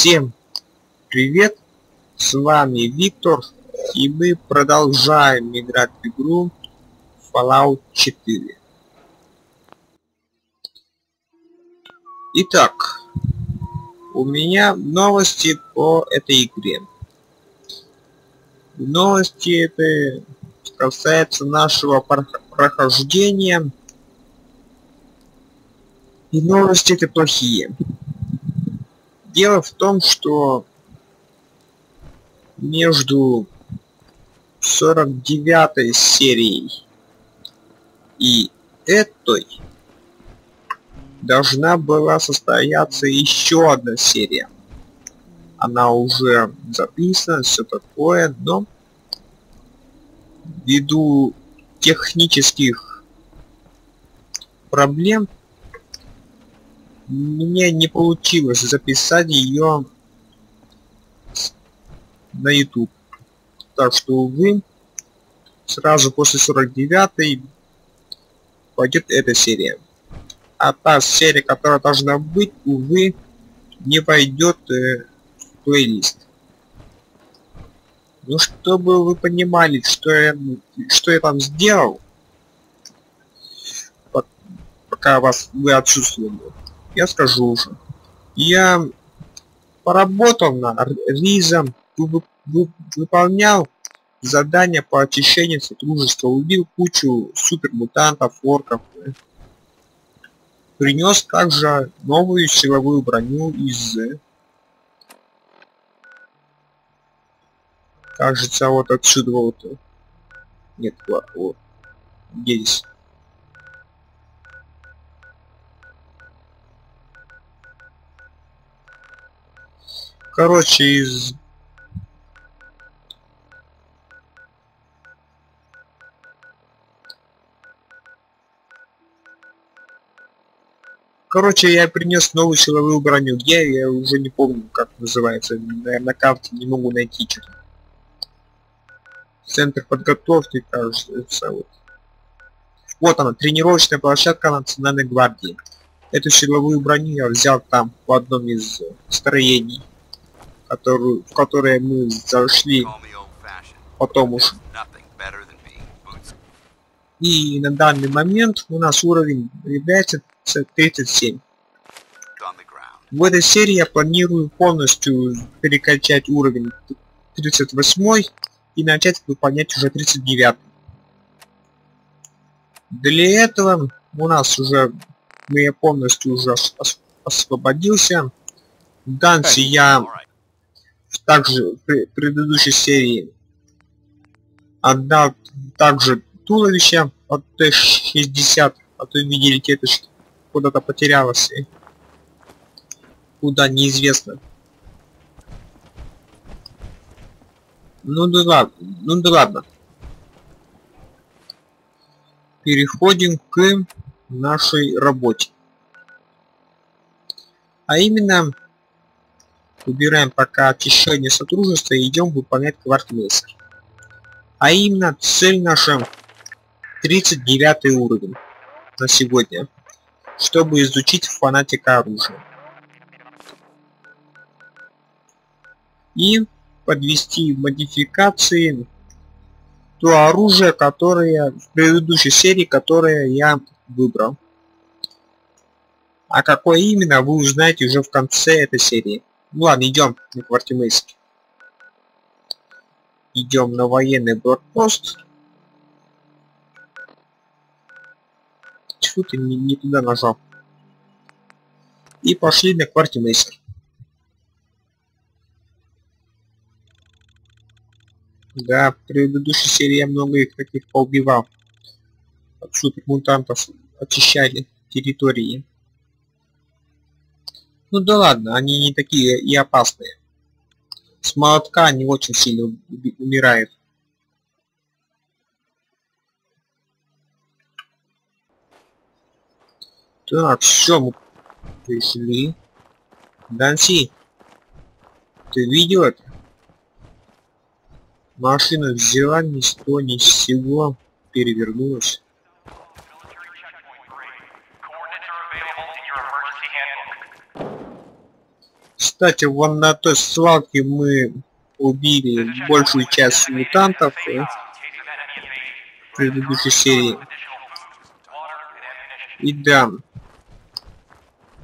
Всем привет, с вами Виктор, и мы продолжаем играть в игру Fallout 4. Итак, у меня новости по этой игре. Новости это касается нашего прохождения. И новости это плохие. Дело в том, что между 49 серией и этой должна была состояться еще одна серия. Она уже записана, все такое, но ввиду технических проблем мне не получилось записать ее на YouTube. Так что, увы, сразу после 49 пойдет эта серия. А та серия, которая должна быть, увы, не пойдет э, в плейлист. Ну, чтобы вы понимали, что я, что я там сделал, пока вас вы отсутствовали я скажу уже. Я поработал на Ризом, выполнял задания по очищению сотрудничества, убил кучу супермутантов, орков. Принес также новую силовую броню из кажется вот отсюда вот нет вот здесь короче из Короче, я принес новую силовую броню. Где я уже не помню, как называется. Наверное, на карте не могу найти что-то. Центр подготовки, кажется, вот. Вот она, тренировочная площадка Национальной гвардии. Эту силовую броню я взял там, в одном из строений которую, в которое мы зашли потом уж. И на данный момент у нас уровень является 37. В этой серии я планирую полностью перекачать уровень 38 и начать выполнять уже 39. Для этого у нас уже мы полностью уже освободился. Данси я также предыдущей серии отдал также туловище от Т-60, а то видели это куда-то потерялось. Куда неизвестно. Ну да ладно, ну да ладно. Переходим к нашей работе. А именно Убираем пока очищение сотрудничества и идем выполнять квартмейстер. А именно цель наша 39 уровень на сегодня, чтобы изучить фанатика оружия. И подвести модификации то оружие, которое в предыдущей серии, которое я выбрал. А какое именно, вы узнаете уже в конце этой серии. Ну ладно, идем на Квартимейск. Идем на военный блокпост. Чего ты не, не туда нажал? И пошли на Квартимейск. Да, в предыдущей серии я много их таких поубивал. От супермутантов очищали территории. Ну да ладно, они не такие и опасные. С молотка они очень сильно умирают. Так, все, мы пришли. Данси, ты видел это? Машина взяла ни с того ни с сего, перевернулась. Кстати, вон на той свалке мы убили большую часть мутантов э, в предыдущей серии. И да,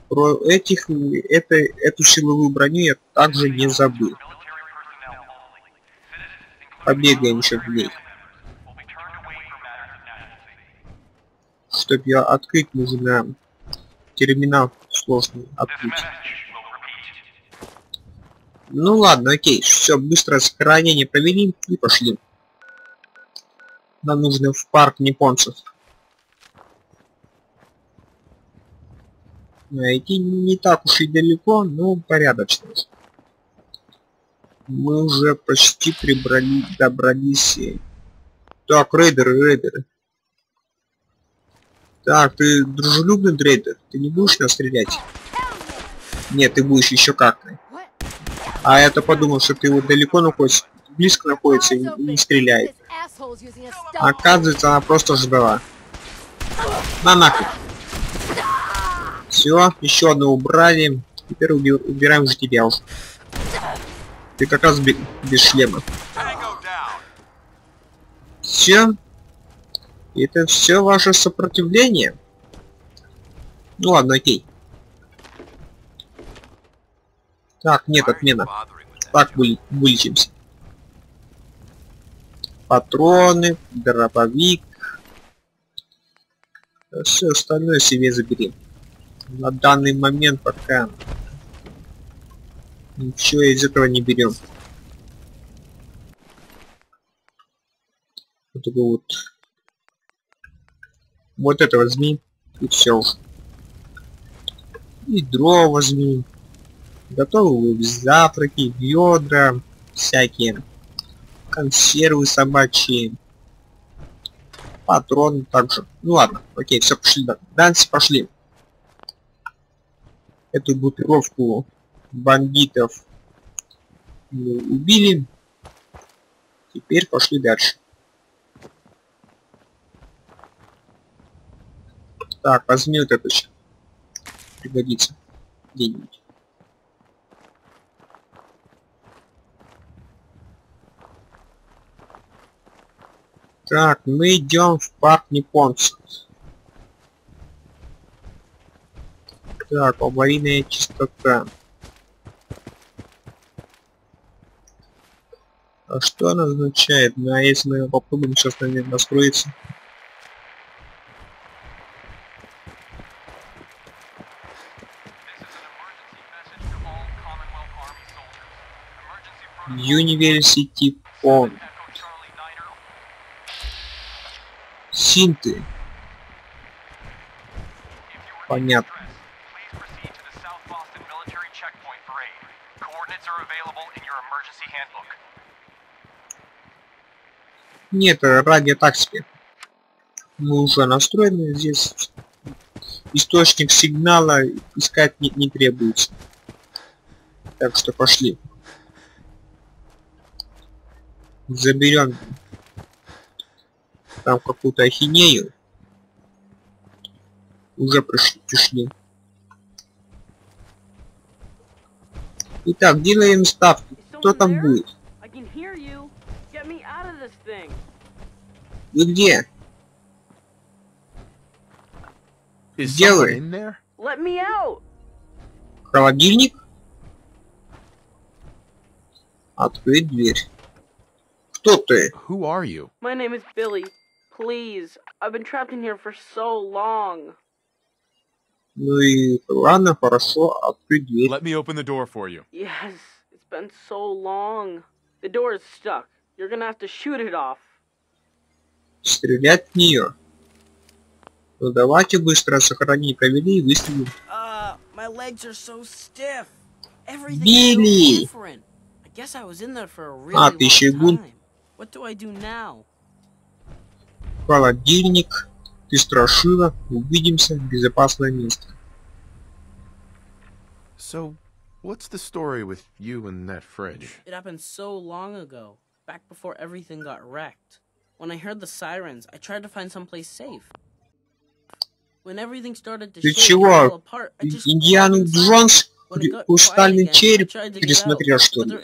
про этих, это, эту силовую броню я также не забыл. Побегаем еще в ней. Чтобы я открыть, нужно терминал сложный открыть. Ну ладно, окей, все, быстро сохранение провели и пошли. Нам нужно в парк японцев. Идти не так уж и далеко, но порядочно. Мы уже почти прибрали, добрались. Так, рейдеры, рейдеры. Так, ты дружелюбный рейдер. Ты не будешь нас стрелять? Нет, ты будешь еще как -то. А я-то подумал, что ты вот далеко находишься, близко находится и не стреляет. Оказывается, она просто ждала. На нахуй. Все, еще одно убрали. Теперь уби убираем уже тебя уже. Ты как раз без, шлема. Все. Это все ваше сопротивление. Ну ладно, окей. Так, нет, отмена. Так, вы, вылечимся. Патроны, дробовик. Все остальное себе забери на данный момент пока ничего из этого не берем. Вот такой вот. Вот это возьми. И все. И дрова возьми. Готовы завтраки, ведра, всякие консервы собачьи. Патроны также. Ну ладно, окей, все, пошли. Дальше пошли эту группировку бандитов убили. Теперь пошли дальше. Так, возьми вот это сейчас. Пригодится где-нибудь. Так, мы идем в парк японцев. Так, аварийная частота. А что она означает? Ну, а если мы попробуем сейчас, наверное, настроиться? University Pond. Синты. Понятно. Нет, радиотактики. Мы уже настроены здесь. Источник сигнала искать не, не требуется. Так что пошли. Заберем там какую-то ахинею. Уже пришли. пришли. Итак, делаем ставки. Кто там будет? Вы где? Вы? Холодильник? Открыть дверь. Кто ты? Who are you? My name is Billy. Please, I've been trapped in here for so long. Ну и ладно, хорошо, открыть дверь. Let me open the door for you. Yes, it's been so long. The door is stuck. You're gonna have to shoot it off. Стрелять в нее. Ну давайте быстро сохрани, провели и выстрелим. Uh, my legs are so stiff. Everything different. I guess I was in there for a really А, ты еще и long гун. time. What do I do now? Холодильник. Ты страшила. Увидимся. Безопасное место. So, what's the story with you and that fridge? It happened so long ago, back before everything got wrecked. When I heard the sirens, I tried to find someplace safe. When everything started to Ты shake and чего? fall apart, I just Индиану. Джонс Хрустальный череп пересмотрел, что ли?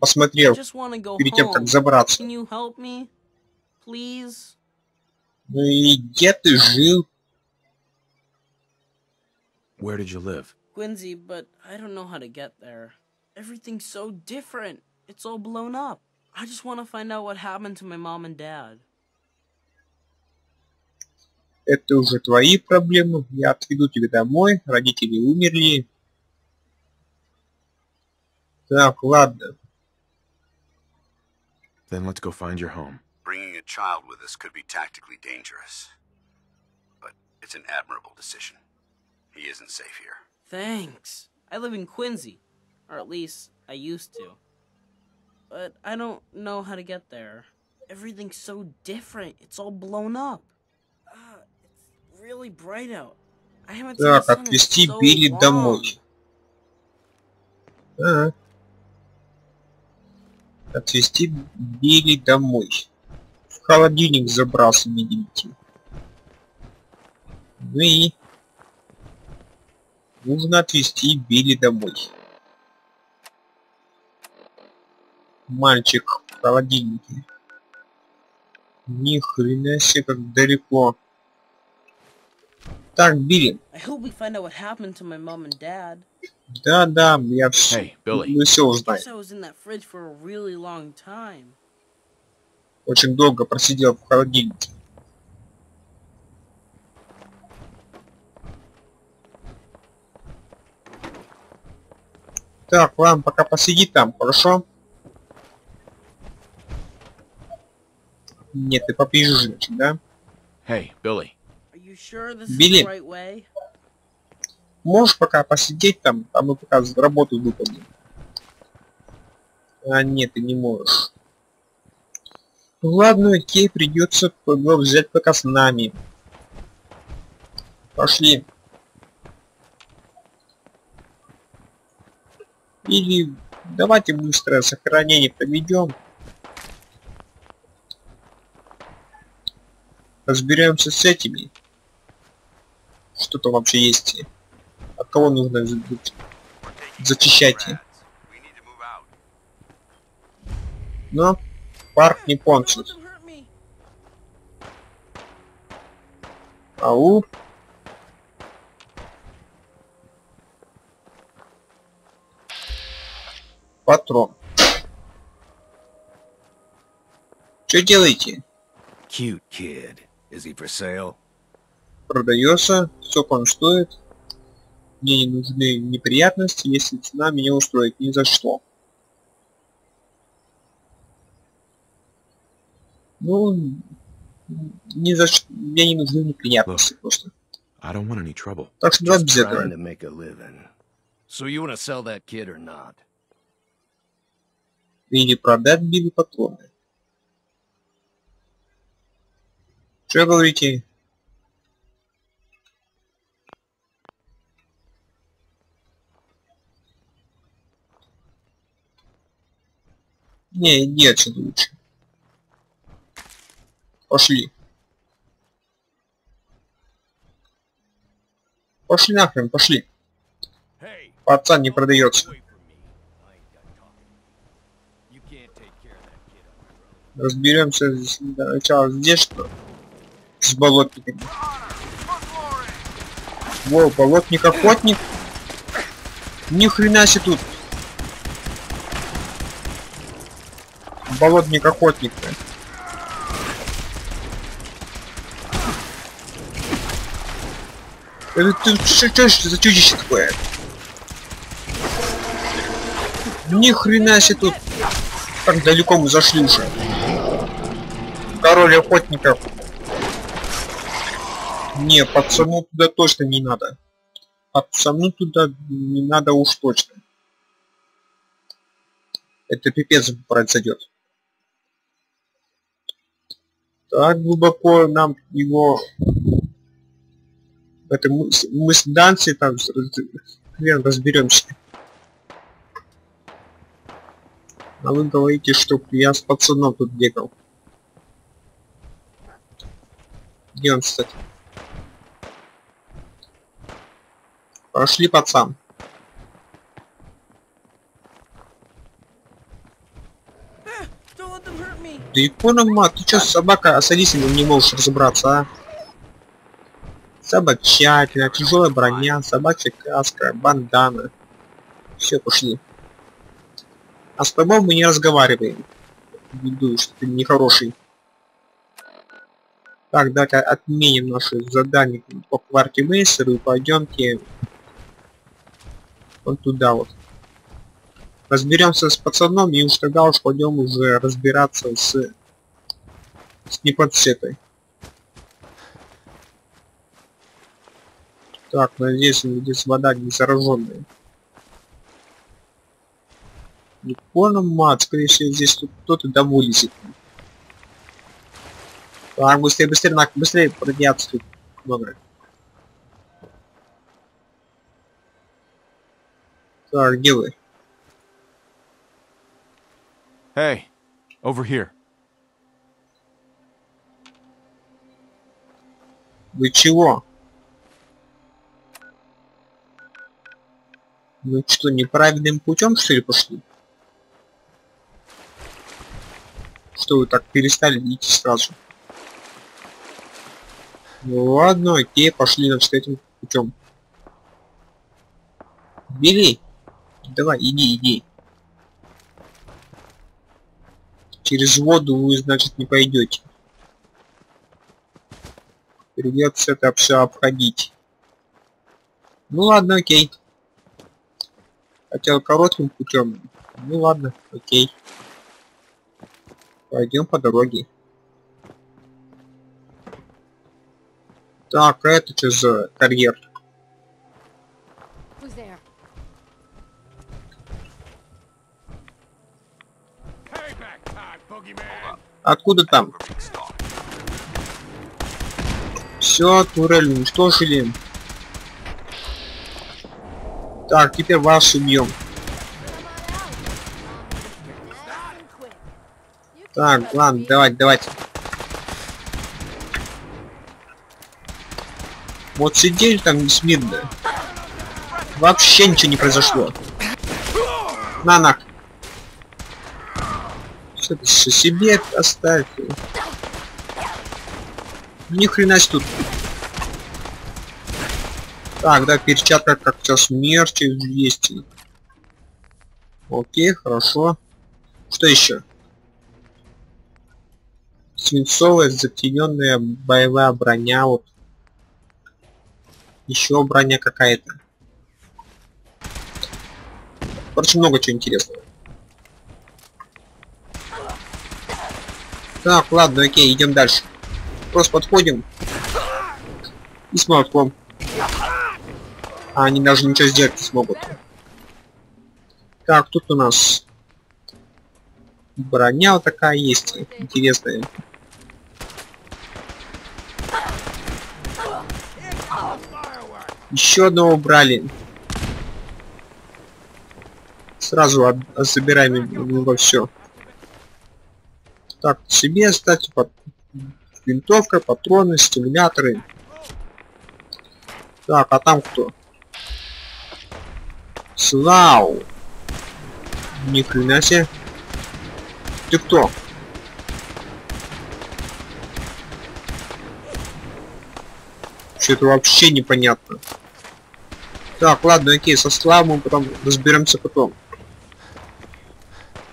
Посмотрел перед тем, как забраться. Please? Ну и где ты жил? Where did you live? Quincy, but I don't know how to get there. Everything's so different. It's all blown up. I just want to find out what happened to my mom and dad. Это уже твои проблемы. Я отведу тебя домой. Родители умерли. Так, ладно. Then let's go find your home. Bringing a child with us could be tactically dangerous. But it's an admirable decision. He isn't safe here. Thanks. I live in Quincy. Or at least, I used to. But I don't know how to get there. Everything's so different. It's all blown up. Uh, it's really bright out. I haven't seen the Так, sun in отвезти so Билли long. домой. А. Отвезти Билли домой. Холодильник забрался, видите. Ну и... Нужно отвезти Билли домой. Мальчик в холодильнике. Ни хрена себе, как далеко. Так, Билли. Да-да, я все... Hey, Billy. Мы все узнаем. Очень долго просидел в холодильнике. Так, ладно, пока посиди там, хорошо? Нет, ты попишешь, значит, да? Hey, Billy. Билли. Можешь пока посидеть там, а мы пока работу выполним. А нет, ты не можешь. Ну ладно, окей, придется его взять пока с нами. Пошли. Или давайте быстрое сохранение проведем. Разберемся с этими. Что там вообще есть? От кого нужно за- зачищать? Но парк hurt me. Ау. Патрон. Что делаете? Cute kid. Is he for sale? Продается. Он стоит? Мне не нужны неприятности, если цена меня устроит. Ни за что. Ну, ни за что. Мне не нужны неприятности просто. I don't want any trouble. Так что давай без этого. to make a living. So you want to sell that kid or not? Или продать Билли патроны. Что говорите? Не, иди отсюда лучше. Пошли. Пошли нахрен, пошли. Пацан не продается. Разберемся здесь сначала здесь что с болотниками. Во, болотник охотник. Ни хрена себе тут. Болотник охотник. Это ты что, что за чудище такое? Ни хрена себе тут. Так далеко мы зашли уже. Король охотников. Не, пацану туда точно не надо. Пацану туда не надо уж точно. Это пипец произойдет. Так глубоко нам его... Это мы, мы с Данцией там хрен разберемся. А вы говорите, чтоб я с пацаном тут бегал. Где он, кстати? Прошли, пацан. Да икона, мат, ты чё, собака, а с Алисой не можешь разобраться, а? Собачатина, тяжелая броня, собачья каска, бандана. Все, пошли. А с тобой мы не разговариваем. Веду, что ты нехороший. Так, давайте отменим наши задания по кварте Мейсеру и пойдемте вот туда вот. Разберемся с пацаном и уж тогда уж пойдем уже разбираться с, с неподсетой. Так, надеюсь, здесь вода не зараженная. Не понял, мат, скорее всего, здесь тут кто-то домой лезет. Так, быстрее, быстрее, на, быстрее, радиация тут много. Так, где вы? Hey, over here. Вы чего? Ну что, неправильным путем что ли пошли? Что вы так перестали идти сразу? Ну ладно, окей, пошли значит этим путем. Бери. Давай, иди, иди. Через воду вы, значит, не пойдете. Придется это все обходить. Ну ладно, окей. Хотел коротким путем. Ну ладно, окей. Пойдем по дороге. Так, а это что за карьер? Откуда там? Все, турель уничтожили. Так, теперь вас убьем. Так, ладно, давайте, давайте. Вот сидели там смирно. Вообще ничего не произошло. На, на. Что ты себе оставь. Ни хрена тут. Так, да, перчатка как сейчас смерти есть. Окей, хорошо. Что еще? Свинцовая затененная боевая броня. Вот. Еще броня какая-то. Короче, много чего интересного. Так, ладно, окей, идем дальше. Просто подходим. И с. А они даже ничего сделать не смогут. Так, тут у нас броня вот такая есть, интересная. Еще одного убрали. Сразу забираем его все. Так, себе оставьте под винтовка, патроны, стимуляторы. Так, а там кто? Слау. Ни хрена себе. Ты кто? Что-то вообще непонятно. Так, ладно, окей, со Славом потом разберемся потом.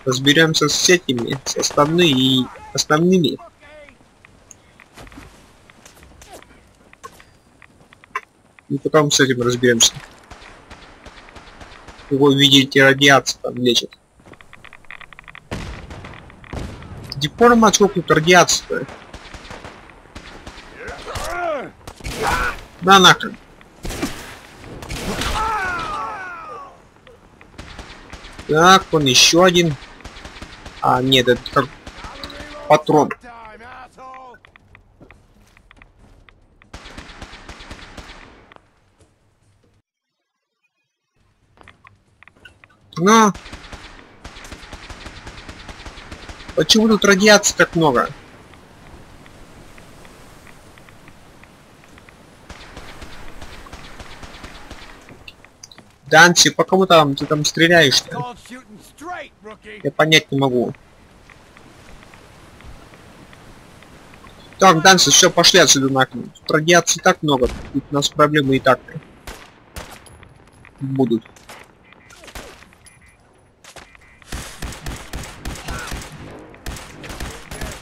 Разберемся с этими, с основными и основными. И потом с этим разберемся. Вы видите, радиация там лечит. Деформа, сколько тут радиация-то? На нахрен. Так, он еще один. А, нет, это патрон. Time, asshole. Но... Почему тут радиации так много? Данси, по кому там ты там стреляешь-то? Я понять не могу. Так, Данси, все, пошли отсюда нахрен. Тут радиации так много. Тут у нас проблемы и так будут.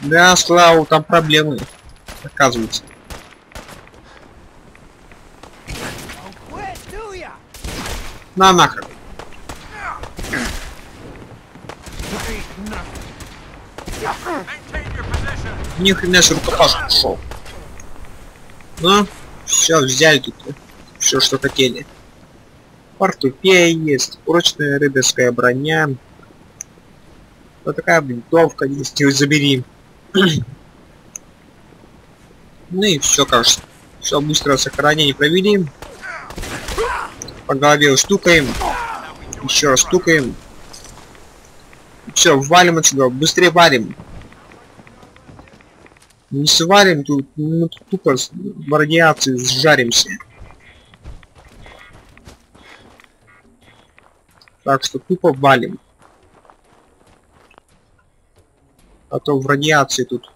Да, Слава, там проблемы. Оказывается. На нахрен. Ни хрена себе рукопаш пошел. Ну, все, взяли тут все, что хотели. Портупея есть, прочная рыцарская броня. Вот такая винтовка есть, ее забери. Ну и все, кажется. Все, быстро сохранение провели. По голове стукаем. Еще раз стукаем. Все, валим отсюда, быстрее валим. Не свалим, тут мы тут тупо в радиации сжаримся. Так что тупо валим. А то в радиации тут.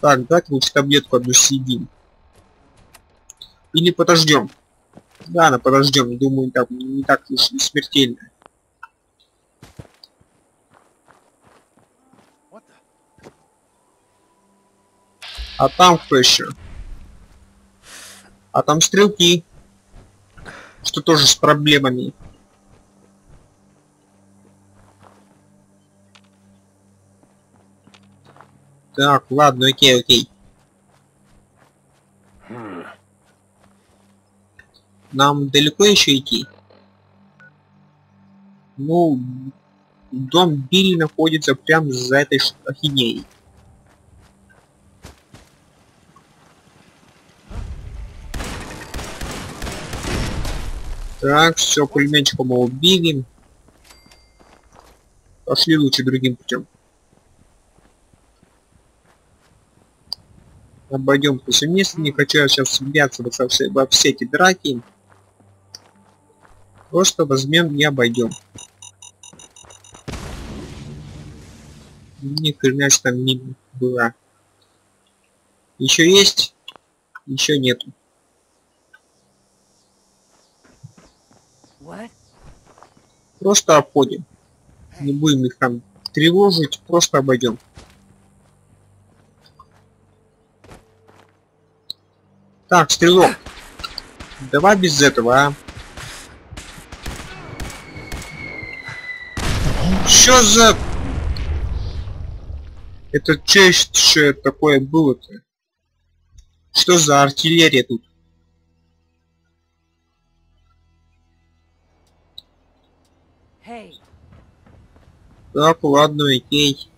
Так, давайте лучше таблетку одну съедим. Или подождем. Да, на подождем. Думаю, так не так уж и смертельно. А там кто еще? А там стрелки. Что тоже с проблемами. Так, ладно, окей, окей. Нам далеко еще идти? Ну, дом Билли находится прямо за этой ахинеей. Так, все, пулеметчика мы убили. Пошли лучше другим путем. Обойдем место. Не хочу я сейчас ввязываться во все, во все эти драки. Просто возьмем и обойдем. Ни хрена там не было. Еще есть? Еще нету. What? Просто обходим. Не будем их там тревожить, просто обойдем. Так, стрелок. Давай без этого, а. Чё за... Это чё еще такое было-то? Что за артиллерия тут? Hey, Так, ладно, окей.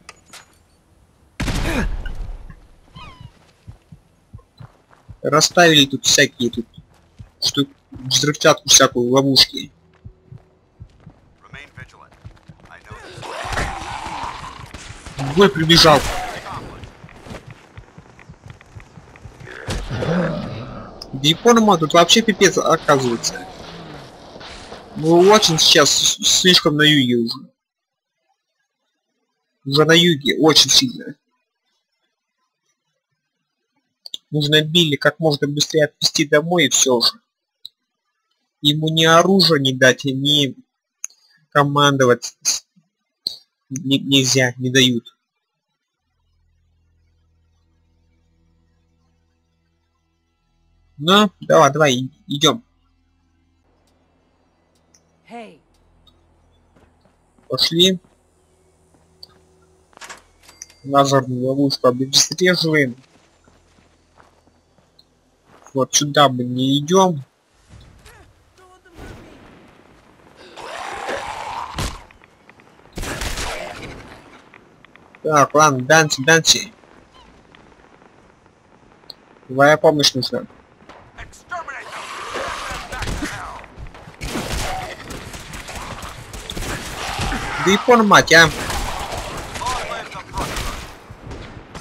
Расставили тут всякие тут штук, взрывчатку всякую, ловушки. Бой прибежал. Японома тут вообще пипец оказывается. Мы очень сейчас слишком на юге уже. Уже на юге, очень сильно. Нужно Билли как можно быстрее отвезти домой и все же. Ему ни оружия не дать, ни командовать не- нельзя, не дают. Ну, давай, давай, идем. hey, Пошли. Лазерную ловушку обезвреживаем. Вот сюда мы не идем. Так, ладно, Данси, Данси. Твоя помощь нужна. Да и пон мать, а. All hands up front.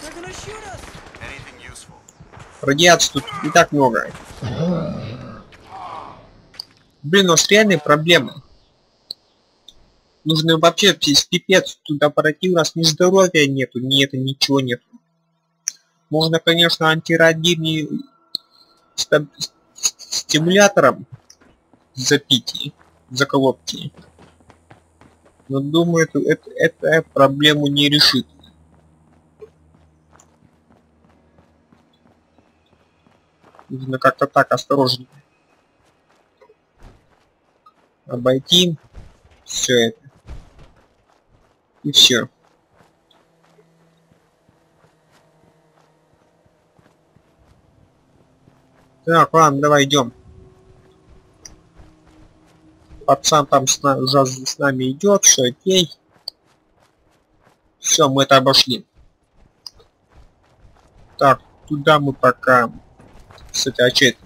They're gonna shoot us! Anything useful? Радиации тут не так много. Блин, у нас реальные проблемы. Нужно вообще пи- пипец, тут аппаратив, у нас ни здоровья нету, ни это, ничего нету. Можно, конечно, антирадийный стимулятором запить и заколоть. ей. Но думаю, это, это, это проблему не решит. Нужно как-то так осторожнее. Обойти все это. И все. Так, ладно, давай идем. Пацан там с, на- уже с нами идет, все окей. Все, мы это обошли. Так, туда мы пока... Кстати, а чё это?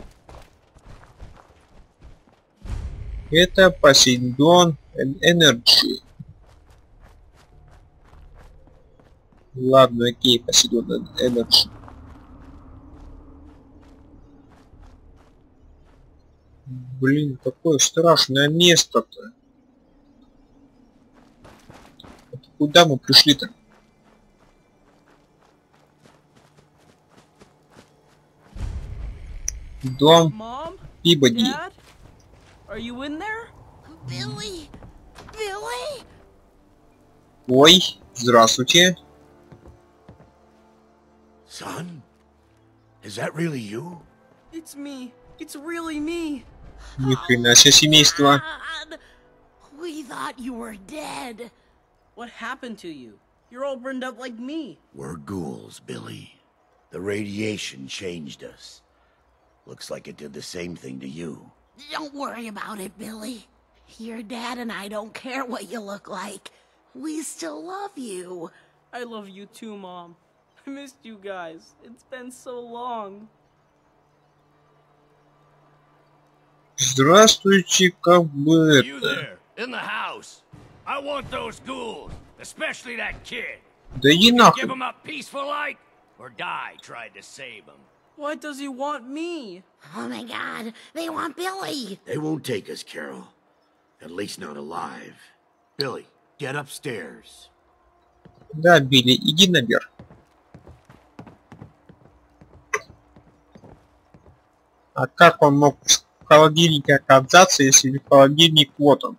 Это Poseidon Energy. Ладно, окей, Poseidon Energy. Блин, какое страшное место-то. Куда мы пришли-то? Дом Mom? Пибоди. Dad? Are you in there? Billy! Billy! Ой, здравствуйте. Son? Is that really you? It's me. It's really me. Ни хрена себе семейство. Dad! We thought you were dead. What happened to you? You're all burned up like me. We're ghouls, Billy. The radiation changed us. Looks like it did the same thing to you. Don't worry about it, Billy. Your dad and I don't care what you look like. We still love you. I love you too, Mom. I missed you guys. It's been so long. Здравствуйте, как бы You это. there, in the house. I want those ghouls, especially that kid. Да иди Give нахуй. him up peaceful like, or die trying to save him. Why does he want me? Oh my god, they want Billy. They won't take us, Carol. At least not alive. Billy, get upstairs. Да, Билли, иди наверх. А как он мог в холодильнике оказаться, если в холодильник вот он?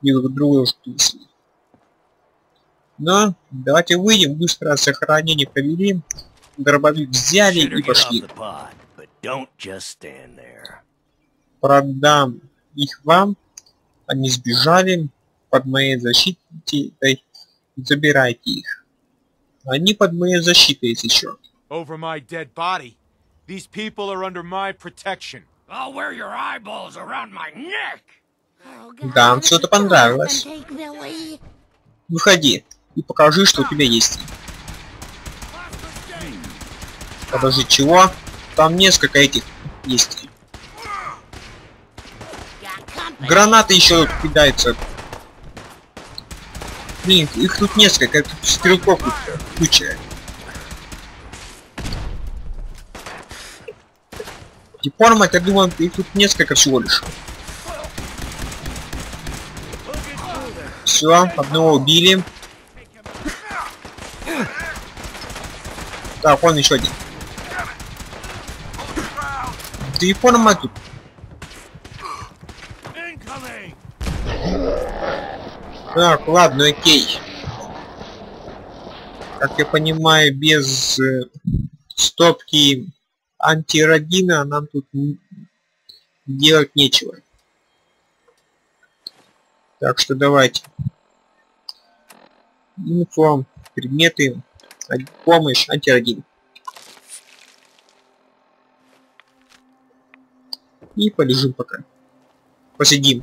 И в другой уж писали. Но давайте выйдем, быстро сохранение провели, дробовик взяли и пошли. Продам их вам, они сбежали под моей защитой, ой, забирайте их. Они под моей защитой, если что. over my dead body. These people are under my protection. I'll wear your eyeballs around my neck. Oh. Да, что-то понравилось. Выходи и покажи, что у тебя есть. Подожди, чего? Там несколько этих есть. Гранаты еще кидаются. Блин, их тут несколько, тут стрелков тут куча. Деформать, я думаю, их тут несколько всего лишь. Все, одного убили. Так, он еще один. Тут. Incoming! Так, ладно, окей. Как я понимаю, без э, стопки антирадина нам тут делать нечего. Так что давайте. Инфо, предметы, а- помощь, антирадин. И полежим пока. Посидим.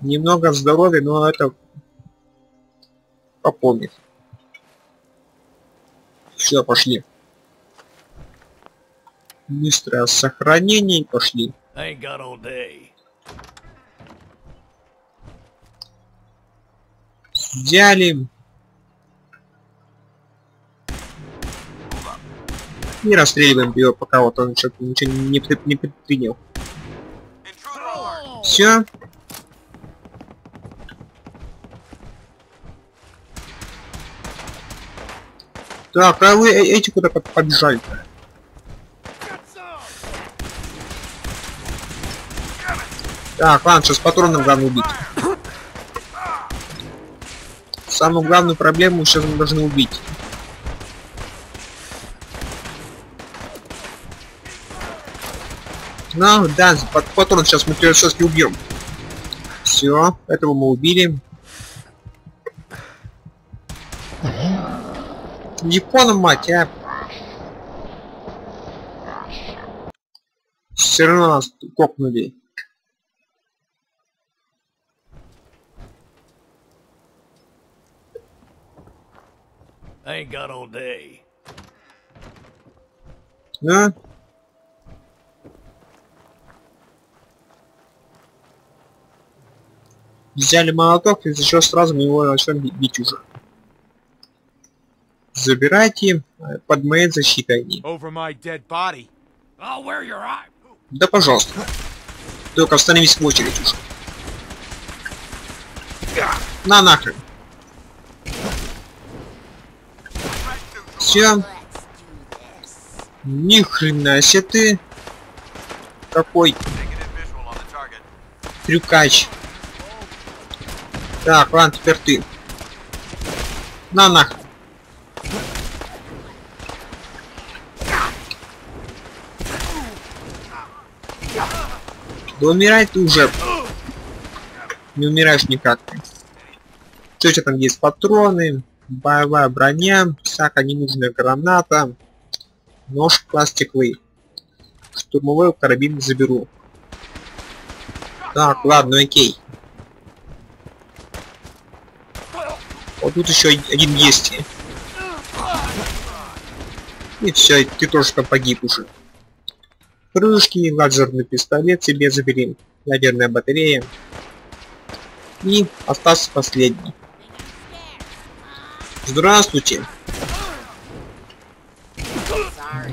Немного здоровья, но это пополнит. Все, пошли. Быстрое сохранение и пошли. Взяли. И расстреливаем его, пока вот он еще ничего не, не предпринял. Все. Так, а вы э- эти куда побежали-то? Так, ладно, сейчас патроном главное убить. Самую главную проблему сейчас мы должны убить. Ну, да, под патрон сейчас мы все убьем. Все, этого мы убили. Японом, мать, а. Все равно нас кокнули. I ain't got all day. Да? Взяли молоток и еще сразу мы его начнем би- бить уже. Забирайте э, под моей защитой они. Да пожалуйста. Только становись в очередь уже. На нахрен. Все. Ни хрена себе ты. Какой трюкач. Так, ладно, теперь ты. На нахрен. Да умирай ты уже. Не умираешь никак. Что тебя там есть? Патроны, боевая броня, всякая ненужная граната, нож пластиковый. Штурмовой карабин заберу. Так, ладно, окей. Вот тут еще один есть. И все, ты тоже там погиб уже. Крышки, лазерный пистолет себе забери. Ядерная батарея. И остался последний. Здравствуйте.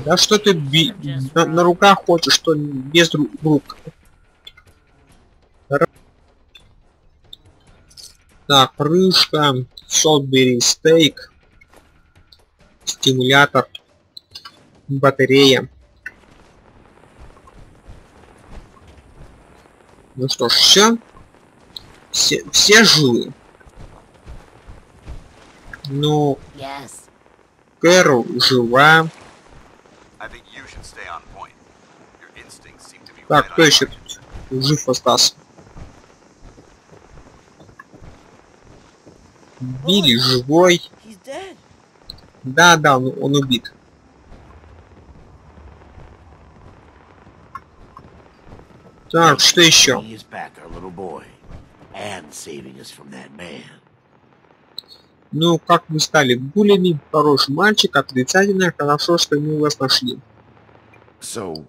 Да что ты би- на, на руках хочешь, что без ру- рук? Так, крышка, Солбери стейк, стимулятор, батарея. Ну что ж, все. Все, все живы. Ну, Yes. Кэрол жива. Так, кто еще тут? Жив остался. Билли живой. Да, да, он, он убит. Так, что еще? Ну, как вы стали булями, хороший мальчик, отрицательно, хорошо, что мы вас нашли. So,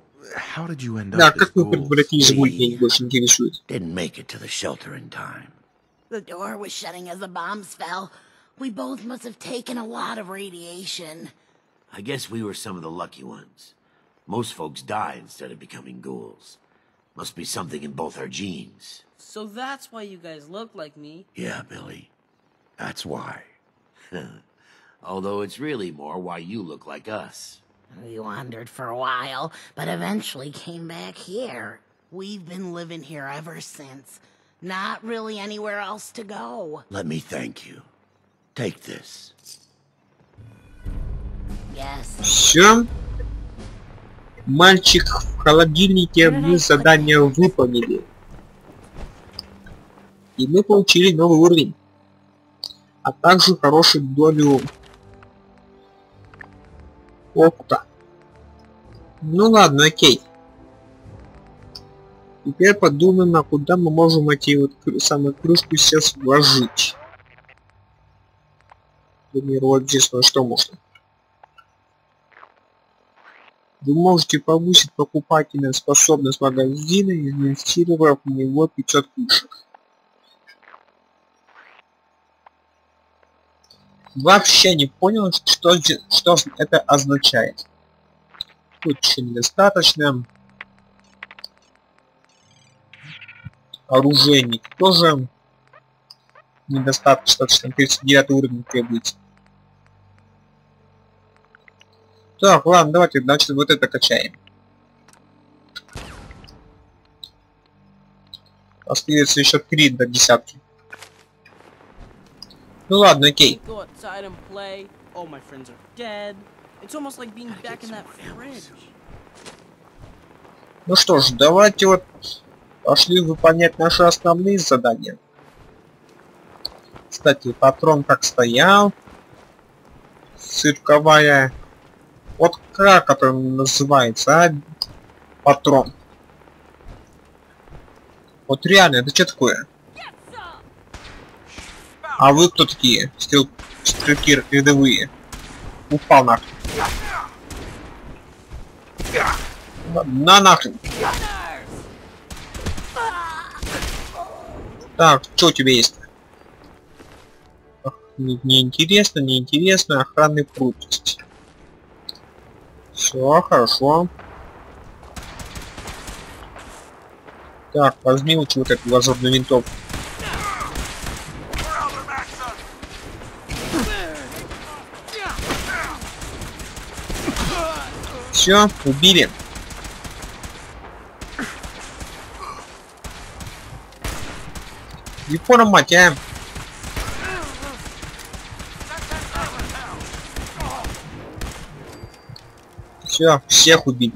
how did you end Да, up как вы меня не больше интересует. Didn't make it to the shelter in time. The door was shutting as the bombs fell. We both must have taken a lot of radiation. I guess we were some of the lucky ones. Most folks die instead of becoming ghouls. Must be something in both our genes. So that's why you guys look like me. Yeah, Billy. That's why. Although it's really more why you look like us. We wandered for a while, but eventually came back here. We've been living here ever since. Not really anywhere else to go. Let me thank you. Take this. Yes. Все. Мальчик в холодильнике, мы задание выполнили. И мы получили новый уровень. А также хорошую долю опыта. Ну ладно, окей. Теперь подумаем, а куда мы можем эти вот самую крышку сейчас вложить. Например, вот здесь на что можно. Вы можете повысить покупательную способность магазина, инвестировав в него 500 крышек. Вообще не понял, что, что это означает. Тут еще недостаточно. Оружейник тоже недостаточно, там 39 уровень требуется. Так, ладно, давайте, значит, вот это качаем. Остается еще три до десятки. Ну ладно, окей. Ну что ж, давайте вот пошли выполнять наши основные задания. Кстати, патрон как стоял. Цирковая... Вот как это называется, а? Патрон. Вот реально, это что такое? А вы кто такие? Стрел... Стрелки рядовые. Упал нахрен. На нахрен. Так, что у тебя есть? Ах, не- Неинтересно, неинтересно. Охранный прутость. Все, хорошо. Так, возьми лучше вот эту лазурную винтовку. Все, убили. Япона мать, а? Все, всех убили.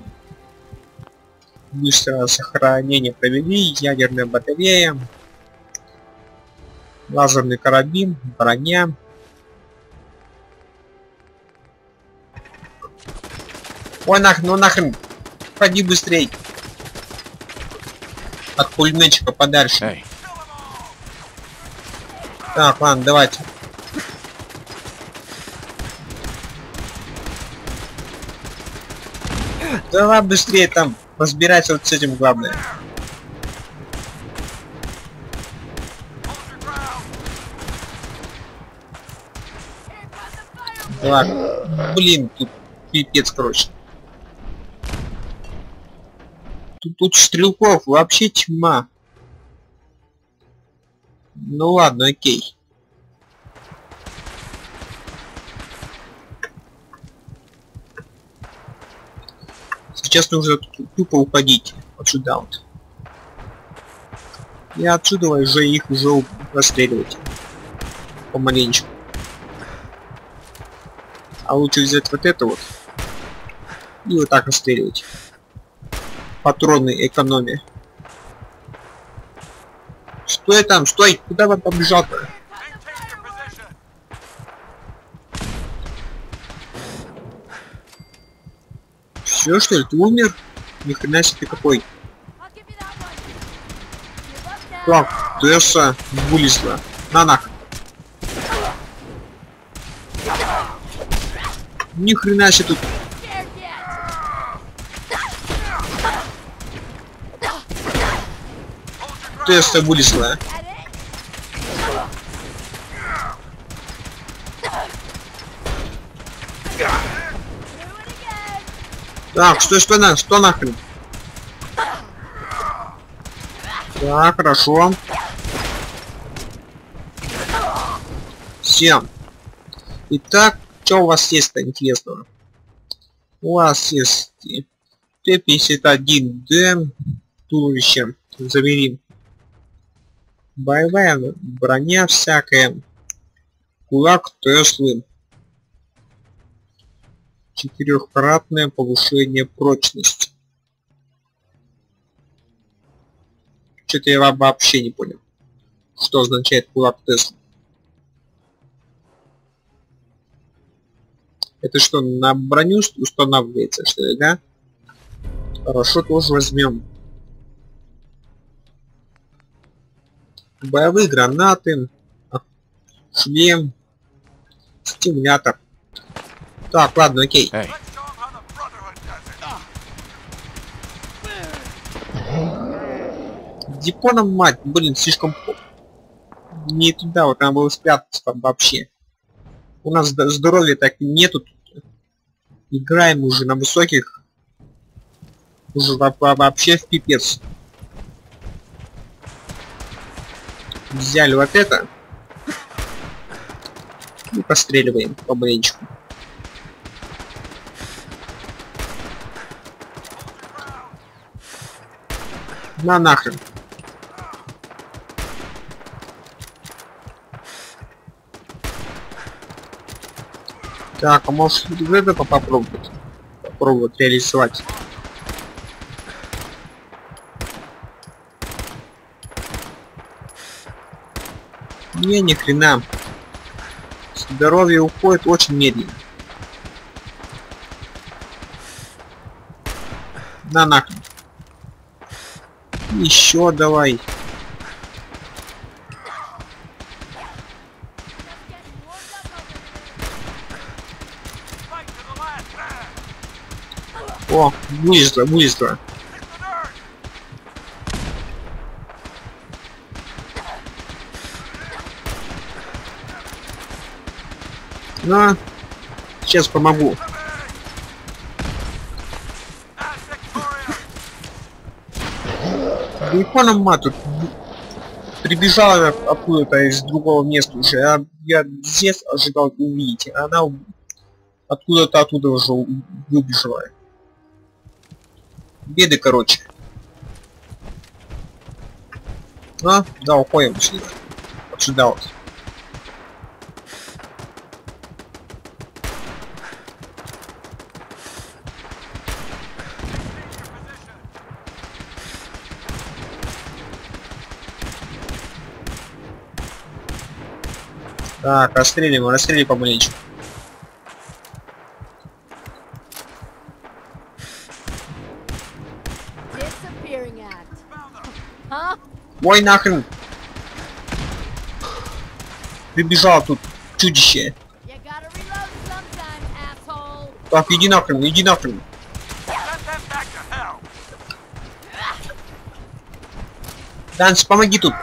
Быстрое сохранение провели, ядерная батарея, лазерный карабин, броня. Ой, нахрен, ну нахрен, ходи быстрей. От пулеметчика подальше. Hey, Так, ладно, давайте. Давай быстрее там разбирайся вот с этим главное. Так, блин, тут пипец, короче. Тут, тут стрелков вообще тьма. Ну ладно, окей. Сейчас нужно ту- тупо уходить отсюда вот. И отсюда уже их уже расстреливать. Помаленечку. А лучше взять вот это вот. И вот так расстреливать. Патроны экономия. Стой там, стой! Куда вы побежал-то? Все что ли? Ты умер? Ни хрена себе ты какой. Так, Тесса вылезла. На нахрен. Ни хрена себе тут. Тесса вылезла. Так, что, что на, что нахрен? Так, хорошо. Всем. Итак, что у вас есть-то интересного? У вас есть Т-51Д, туловище, забери. Боевая броня всякая. Кулак Теслы. Четырехкратное повышение прочности. Что-то я во- вообще не понял. Что означает кулак Теслы? Это что, на броню уст- устанавливается, что ли, да? Хорошо, тоже возьмем. Боевые гранаты. Шлем. Стимулятор. Так, ладно, окей. hey, Дипоном мать, блин, слишком не туда, вот надо было спрятаться там вообще. У нас зд- здоровья так нету. Играем уже на высоких. Уже во- во- вообще в пипец. Взяли вот это. И постреливаем по блинчику На нахрен. Так, а может это попробовать? Попробовать реализовать. Не, ни хрена. Здоровье уходит очень медленно. На нахрен. Еще давай. О, быстро, быстро. На, сейчас помогу. Япона ма тут прибежала откуда-то из другого места уже. А я здесь ожидал увидеть. а Она откуда-то оттуда уже выбежала. Беды, короче. Ну, да, уходим сюда. Вот сюда вот. Так, расстреливаем, расстреливаем помаленьку. Disappearing act. Huh? Ой, нахрен! Прибежал тут чудище. Так, иди нахрен, иди нахрен. Данс, помоги тут.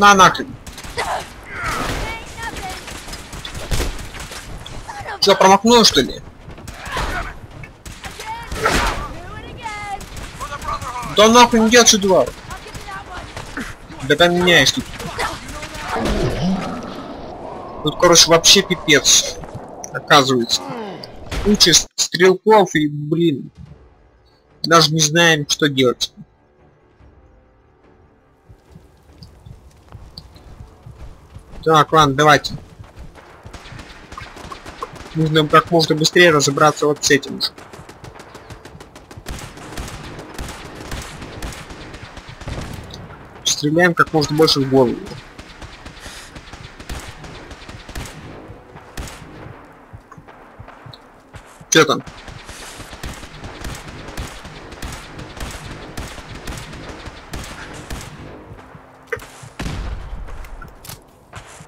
На нахрен. Что, промахнул что ли? Да give you that one. Да там меняешь тут. Тут, короче, вообще пипец. Оказывается. Куча стрелков и, блин. Даже не знаем, что делать. Так, ладно, давайте. Нужно как можно быстрее разобраться вот с этим. Стреляем как можно больше в голову. Че там?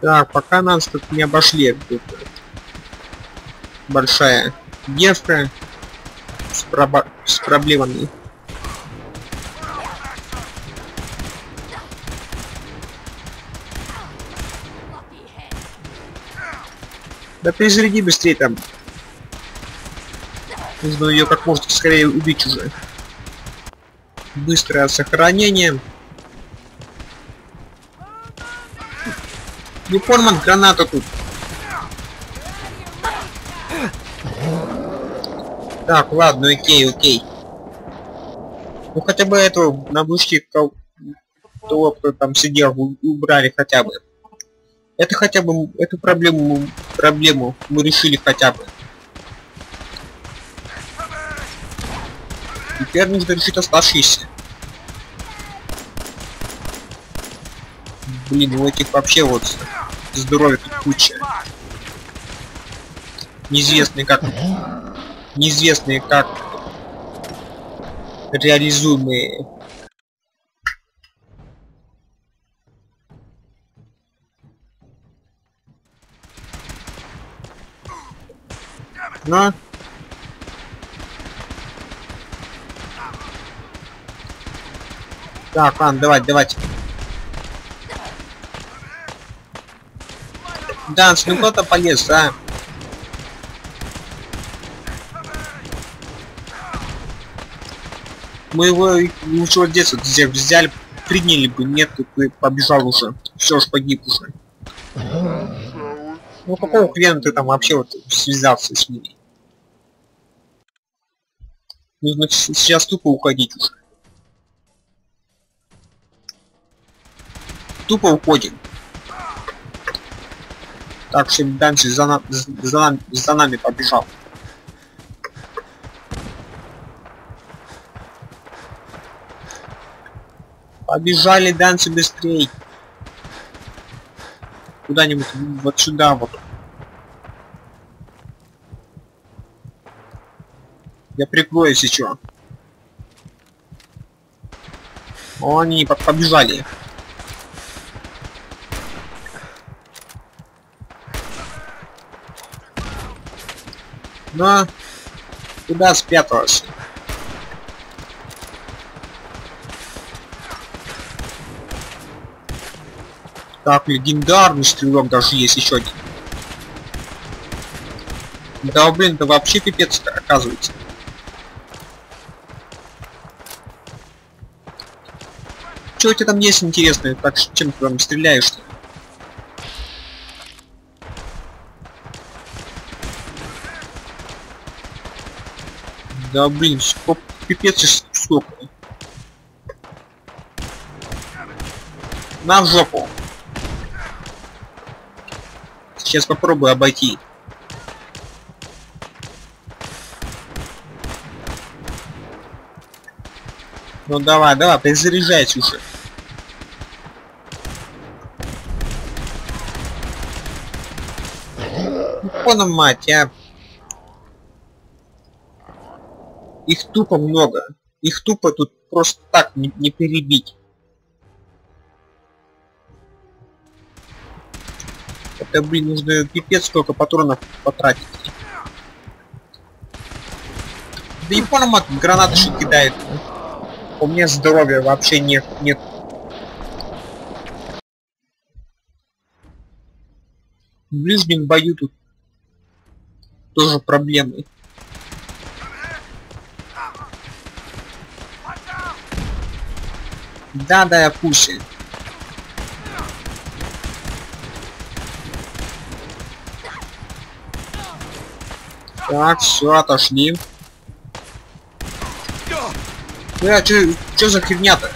Так, пока нас тут не обошли. Тут большая девка с, с проблемами. Да перезаряди быстрее там. Нужно ее как можно скорее убить уже. Быстрое сохранение. Юпорман, граната тут. Так, ладно, окей, окей. Ну хотя бы этого на вышке того, кто там сидел, убрали хотя бы. Это хотя бы, эту проблему, проблему мы решили хотя бы. Теперь нужно решить оставшиеся. Блин, у этих вообще вот здоровье тут куча. Неизвестные как... Неизвестные как... Реализуемые. На. Так, ладно, давайте, давайте. Данс, ну кто-то полез, а? Мы его лучшего детства взя- взяли, приняли бы, нет, и побежал уже. Все ж погиб уже. Ну какого хрена ты там вообще вот связался с ними? Нужно сейчас тупо уходить уже. Тупо уходим. Так, что дальше за, на- за, нами, за нами побежал. Побежали дальше быстрей. Куда-нибудь вот сюда вот. Я прикрою. О, они по- побежали. На. Куда спряталась? Так, легендарный стрелок даже есть еще один. Да, блин, это вообще пипец оказывается. Что у тебя там есть интересное? Так, чем ты там стреляешь-то? Да блин, сколько пипец и сколько. На в жопу. Сейчас попробую обойти. Ну давай, давай, перезаряжайся уже. Понял, мать, а. Их тупо много. Их тупо тут просто так не, не перебить. Это, блин, нужно пипец сколько патронов потратить. Да и мать, гранаты что кидает. У меня здоровья вообще нет, нет. В ближнем бою тут тоже проблемы. Да, да, я курсе. Так, все, отошли. Бля, чё, чё за херня-то?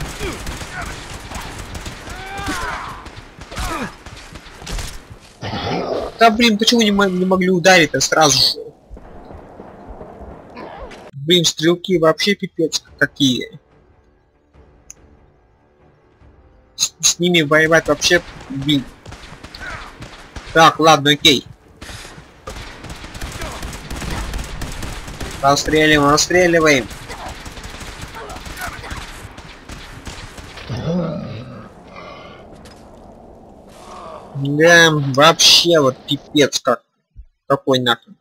Да блин, почему не, не могли ударить-то сразу же? Блин, стрелки вообще пипец какие. С, с ними воевать вообще, блин. Так, ладно, окей. Расстреливаем, расстреливаем. Да, вообще вот пипец как. Какой нахрен.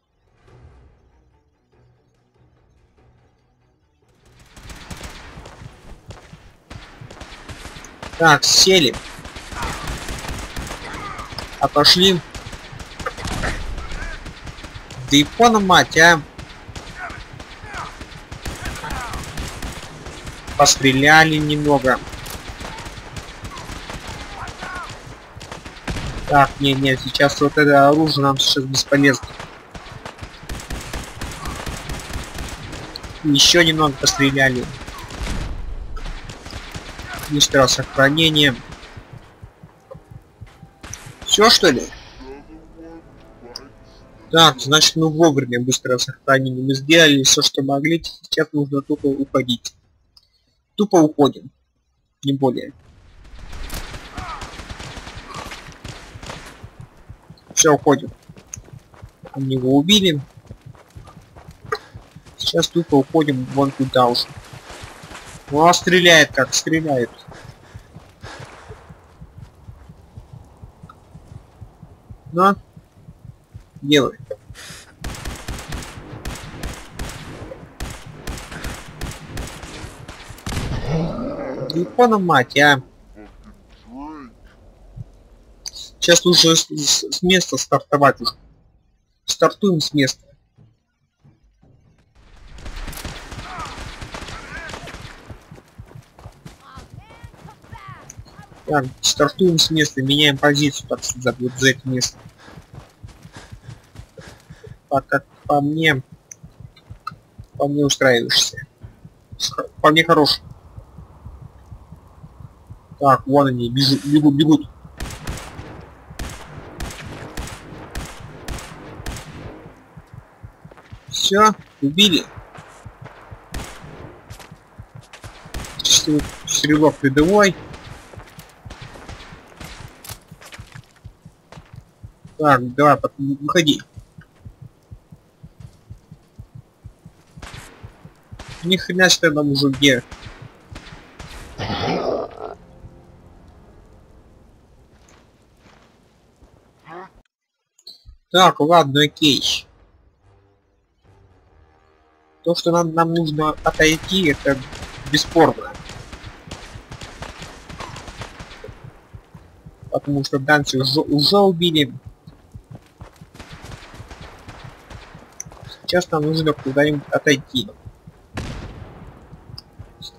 Так, сели. Отошли. Да и пона мать, а. Постреляли немного. Так, не, не, сейчас вот это оружие нам сейчас бесполезно. Еще немного постреляли. Быстрое сохранение. Все что ли? Так, значит мы вовремя быстрое сохранение. Мы сделали все, что могли. Сейчас нужно тупо уходить. Тупо уходим. Не более. Все, уходим. Они его убили. Сейчас тупо уходим вон туда уже. Ну а стреляет как стреляет. На. Делай. Япона мать, а. Сейчас лучше с, с- с места стартовать уже. Стартуем с места. Так, стартуем с места, меняем позицию, так сказать, вот за это место. Так как по мне, по мне устраиваешься. Х- Вполне хороший. Так, вон они, бежу- бегут, бегут. Все, убили. Стрел- Стрелок рядовой. Так, давай, пот- выходи. Ни хрена себе там уже где. Так, ладно, окей. То, что нам, нам нужно отойти, это бесспорно. Потому что Данси уже, уже убили. Сейчас нам нужно куда-нибудь отойти.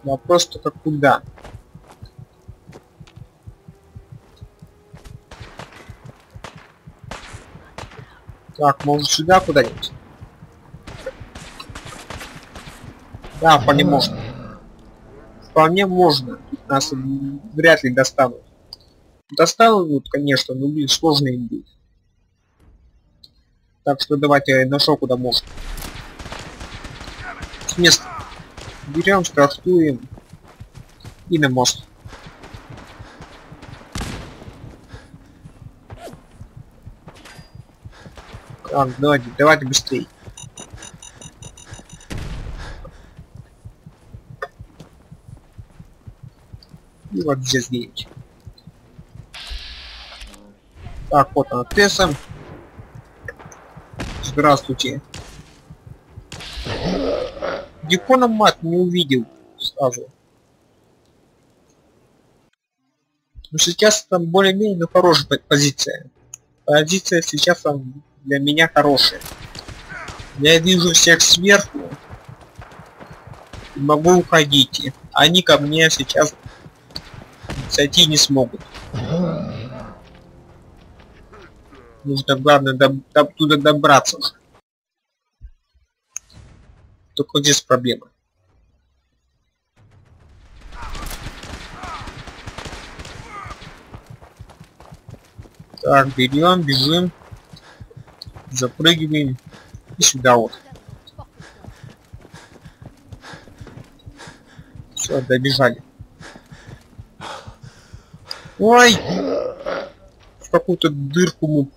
Вопрос только куда. Так, может сюда куда-нибудь? Да, вполне можно. Вполне можно. Тут нас вряд ли достанут. Достанут, конечно, но, блин, сложно им будет. Так что давайте я нашел куда можно. С места. Берем, стартуем. И на мост. Так, давайте, давайте быстрее. И вот здесь где-нибудь. Так, вот она, Тесса. Здравствуйте. Дикона мат не увидел сразу. Но сейчас там более-менее ну, хорошая по- позиция. Позиция сейчас там для меня хорошая. Я вижу всех сверху. и Могу уходить. Они ко мне сейчас зайти не смогут. Нужно главное доб- доб- туда добраться. Только здесь проблема. Так, берем, бежим. Запрыгиваем. И сюда вот. Все, добежали. Ой! В какую-то дырку мы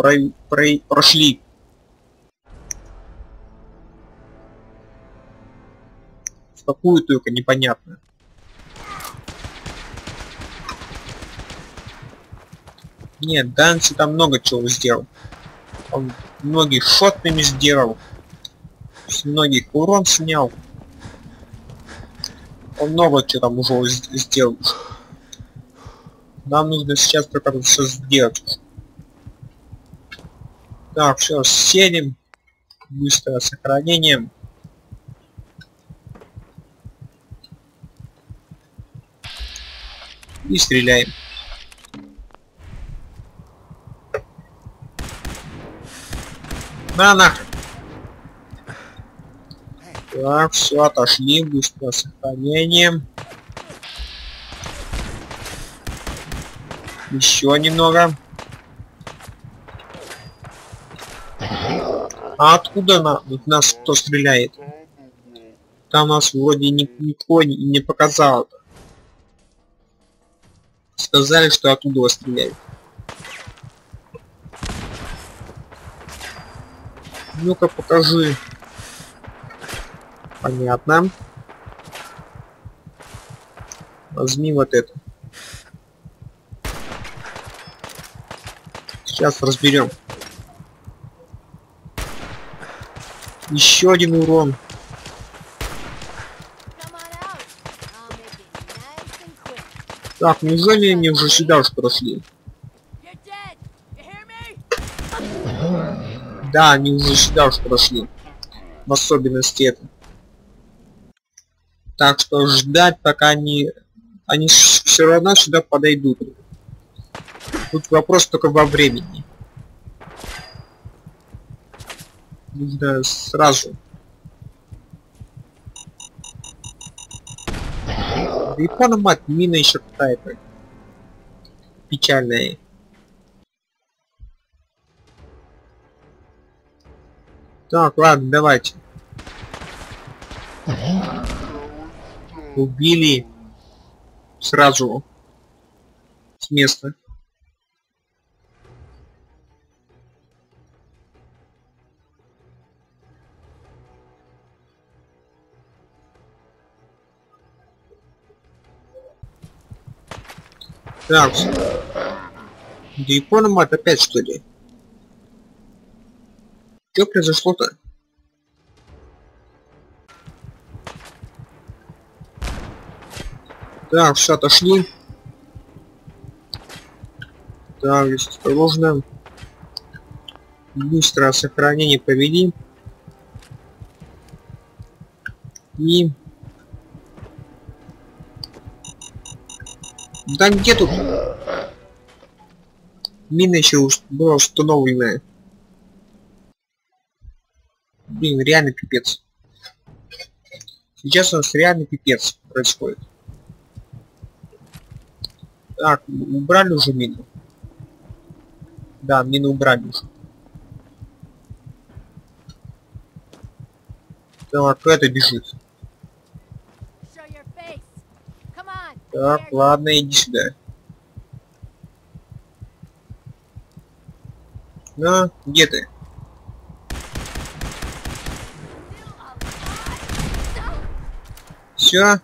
про- про- прошли. В какую только непонятно. Нет, Данси там много чего сделал. Он многих шотными сделал. Многих урон снял. Он много чего там уже сделал. Нам нужно сейчас это все сделать. Так, все, селим. Быстрое сохранение. И стреляем. На нахрен. Так, все, отошли, быстрое сохранение. Еще немного. А откуда на, нас кто стреляет? Там нас вроде ни- никто не, не показал. Сказали, что оттуда стреляют. Ну-ка покажи. Понятно. Возьми вот это. Сейчас разберем. Еще один урон. Так, неужели они уже сюда уж прошли? Да, они уже сюда уж прошли. В особенности это. Так что ждать, пока они... Они все равно сюда подойдут. Тут вопрос только во времени. Сразу. Да и пана мать, мина еще какая-то. Печальная. Так, ладно, давайте. Убили сразу с места. Так. Да Япона мать опять что ли? Что произошло-то? Так, все, отошли. Так, осторожно. Быстро сохранение повели. И... Да где тут? Мина еще уж была установленная. Блин, реально пипец. Сейчас у нас реально пипец происходит. Так, убрали уже мину? Да, мину убрали уже. Так, это бежит. Show your face. Come on. Так, ладно, иди сюда. Ну, где ты? Все.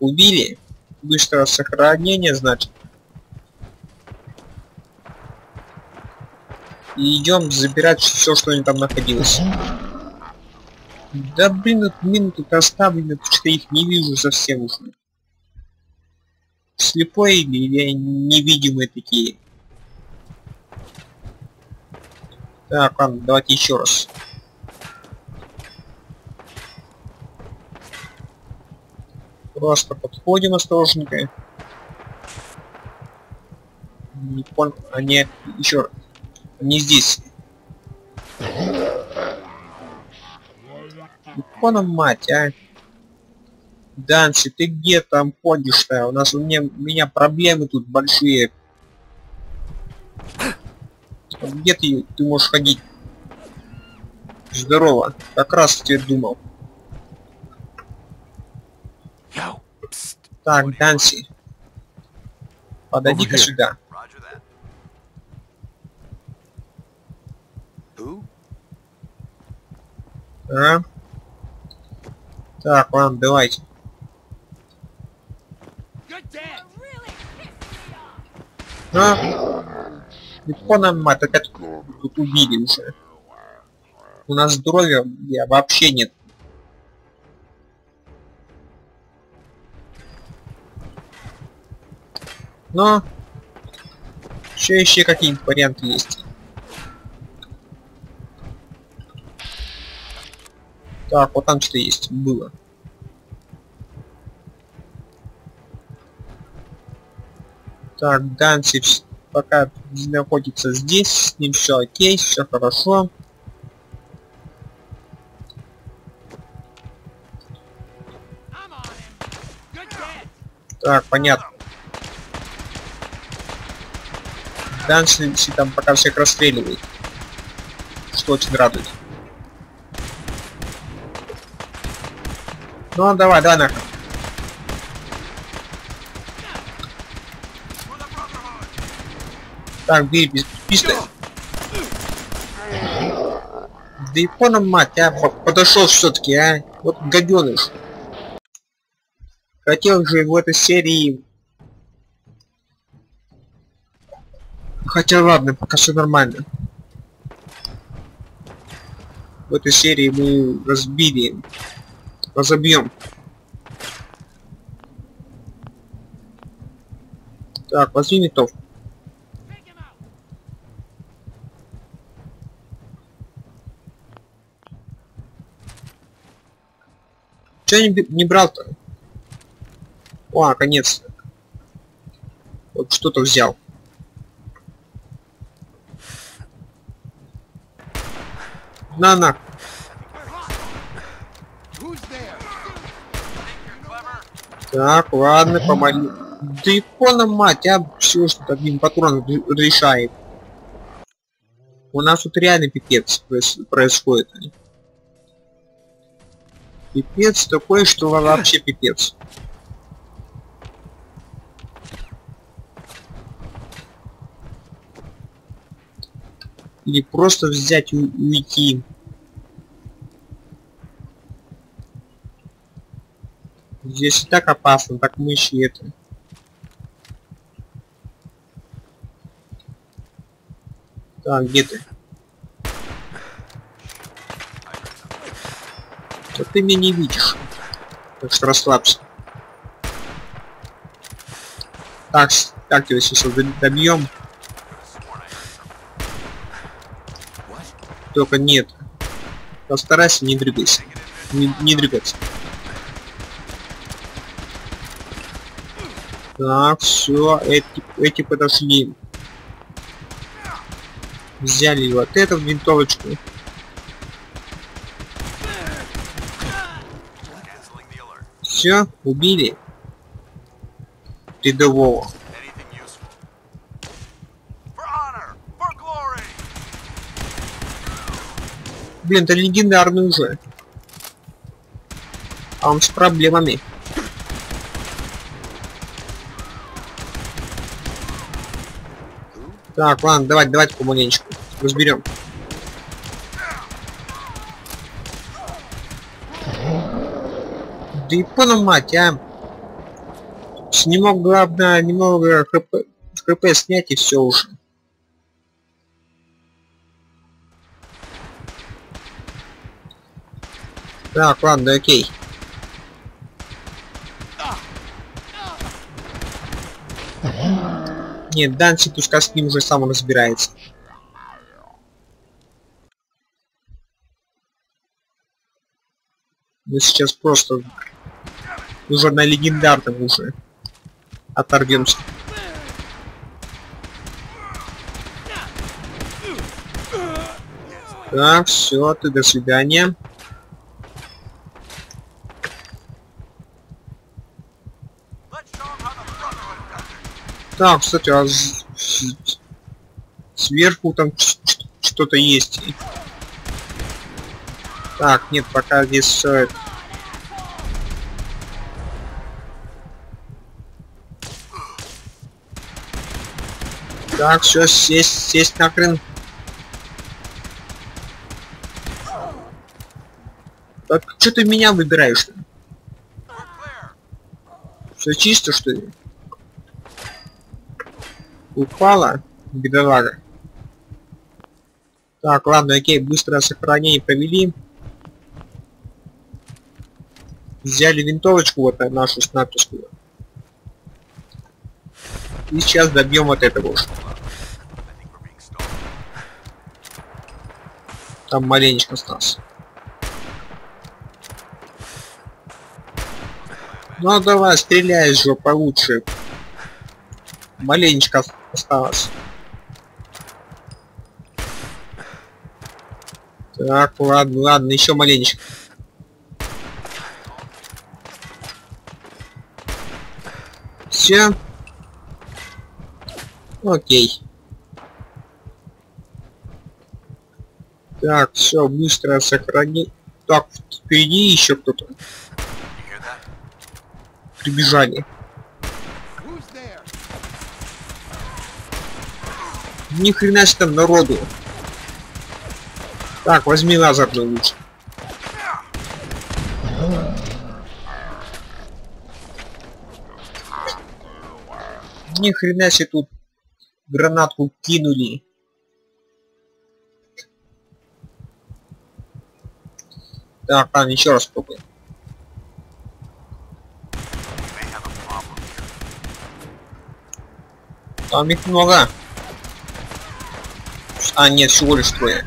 Убили. Быстрое сохранение, значит. И идем забирать все, что они там находилось. Да блин, вот мины тут оставлены, что их не вижу совсем уже. Слепой или невидимые такие. Так, ладно, давайте еще раз. Просто подходим осторожненько. Не понял. Они еще Они здесь. Икона мать, а. Данси, ты где там ходишь-то? У нас у меня, у меня проблемы тут большие. Где ты, ты можешь ходить? Здорово. Как раз теперь думал. Так, Данси. Подойди-ка сюда. А? Так, ладно, давайте. А? Легко нам мать опять тут убили уже. У нас здоровья я, вообще нет. Но еще еще какие-нибудь варианты есть. Так, вот там что есть, было. Так, Данси пока находится здесь, с ним все окей, все хорошо. Так, понятно. Данси там пока всех расстреливает. Что очень радует. Ну давай, давай нахуй. Так, бей, писты. Да и поном мать, а, по- подошел все-таки, а. Вот гаденыш. Хотел же в этой серии... Хотя ладно, пока все нормально. В этой серии мы разбили, разобьем. Так, возьми out. Че не, не брал-то? О, наконец-то. Вот что-то взял. На, на. Who's there? Так, ладно, помоли. Да икона мать, а все, что одним патроном решает. У нас тут реально пипец проис- происходит. Пипец такой, что вообще пипец. Или просто взять и уйти. Здесь и так опасно, так мы это. Так, где ты? Да ты меня не видишь. Так что расслабься. Так, так тебя сейчас добьем. Только нет. Постарайся не двигайся. Не, не двигаться. Так, все, эти, эти подошли. Взяли вот эту винтовочку. Все, убили. Рядового. Блин, это легендарный уже. А он с проблемами. Так, ладно, давайте, давайте помаленечку. Разберем. Да и мать, а. Не мог, главное, немного хп, хп снять и все уже. Так, ладно, окей. Нет, Данси пускай с ним уже сам разбирается. Мы сейчас просто уже на легендарном уже оторвемся. Так, все, ты до свидания. Let's show 'em how the Brotherhood does Так, кстати, а сверху там что-то есть. Так, нет, пока здесь все это. Так, все, сесть, сесть на крын. Так, что ты меня clear! Все чисто, что ли? Упала, бедолага. Так, ладно, окей, быстрое сохранение провели. Взяли винтовочку вот нашу снайперскую. И сейчас добьем вот этого уж. Там маленечко остался. Ну давай, стреляй же получше. Маленечко ос- осталось. Так, ладно, ладно, еще маленечко. Все. Окей. Так, все, быстро сохрани. Так, впереди еще кто-то. Прибежали. Who's there? Ни хрена там народу. Так, возьми лазерную лучше. Ни хрена себе тут гранатку кинули. Так, ладно, еще раз попробуем. Там их много. А, нет, всего лишь трое.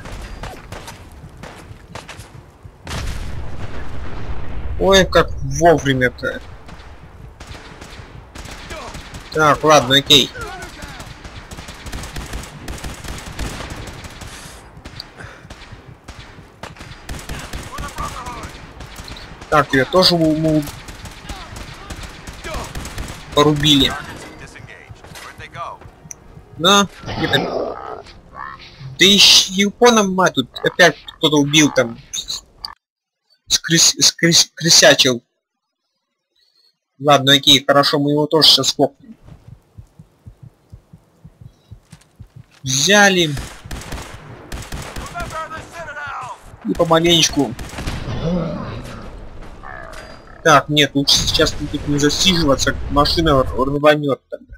Ой, как вовремя-то. Так, ладно, окей. Так, я тоже у- порубили. Disengaged. Where'd Да ищ Япона, мать, тут опять кто-то убил там. Скрыс... Скрыс... Крысячил. Ладно, окей, хорошо, мы его тоже сейчас скопнем. Взяли. И помаленечку. Так, нет, лучше сейчас тут не засиживаться, машина рванет тогда.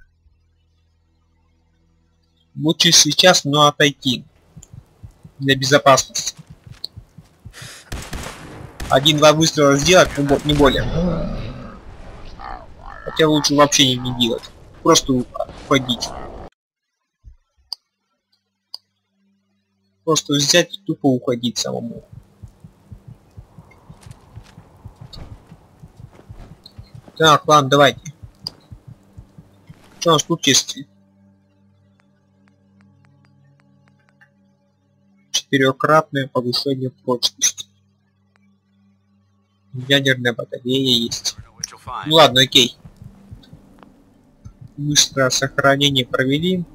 Лучше сейчас, но отойти. Для безопасности. Один-два выстрела сделать, бо- не более. Хотя лучше вообще не делать. Просто уходить. Просто взять и тупо уходить самому. Так, ладно, давайте. Что у нас тут есть? Четырехкратное повышение прочности. Ядерная батарея есть. Ну ладно, окей. Быстрое сохранение провели.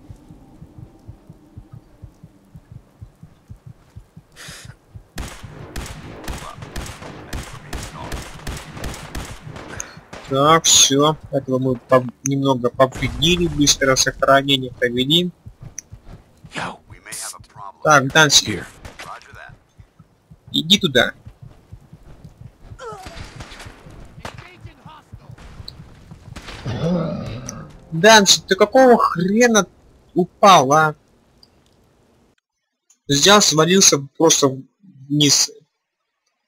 Так, все. Этого мы пов- немного повредили. Быстрое сохранение провели. Yo, We may have a problem. Так, Данси, иди туда. Данси, ты какого хрена упал, а? Взял, свалился просто вниз.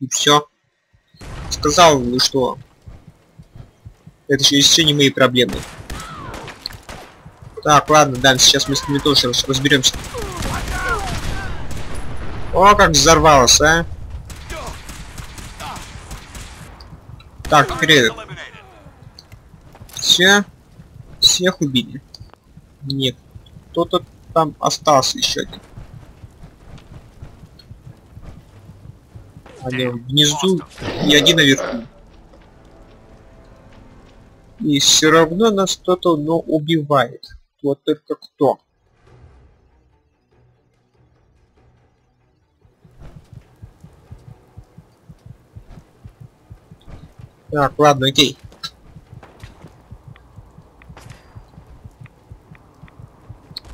И все. Сказал, ну что? Это еще, еще не мои проблемы. Так, ладно, Дан, сейчас мы с ними тоже раз- разберемся. О, как взорвалось, а? Так, теперь этот. Все. Всех убили. Нет. Кто-то там остался еще один. Один внизу и один наверху. И все равно нас кто-то, но убивает. Вот только кто. Так, ладно, окей.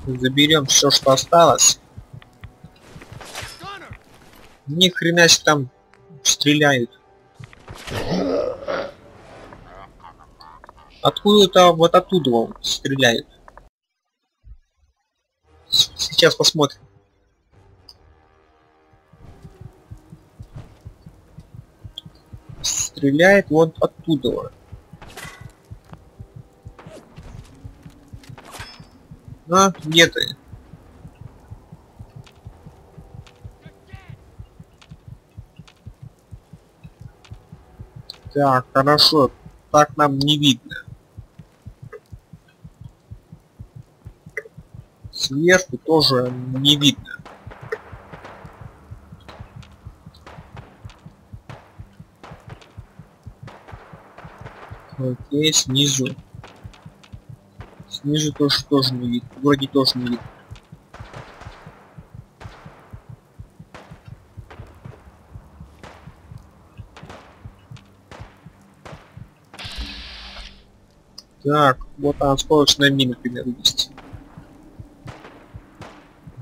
Заберем все, что осталось. Ни хрена себе там стреляют. Откуда-то вот оттуда стреляют. Сейчас посмотрим. Стреляет вот оттуда. А, где ты? Так, хорошо. Так нам не видно. Сверху тоже не видно. Окей, снизу. Снизу тоже тоже не видно. Вроде тоже не видно. Так, вот она осколочная мина, к примеру, есть.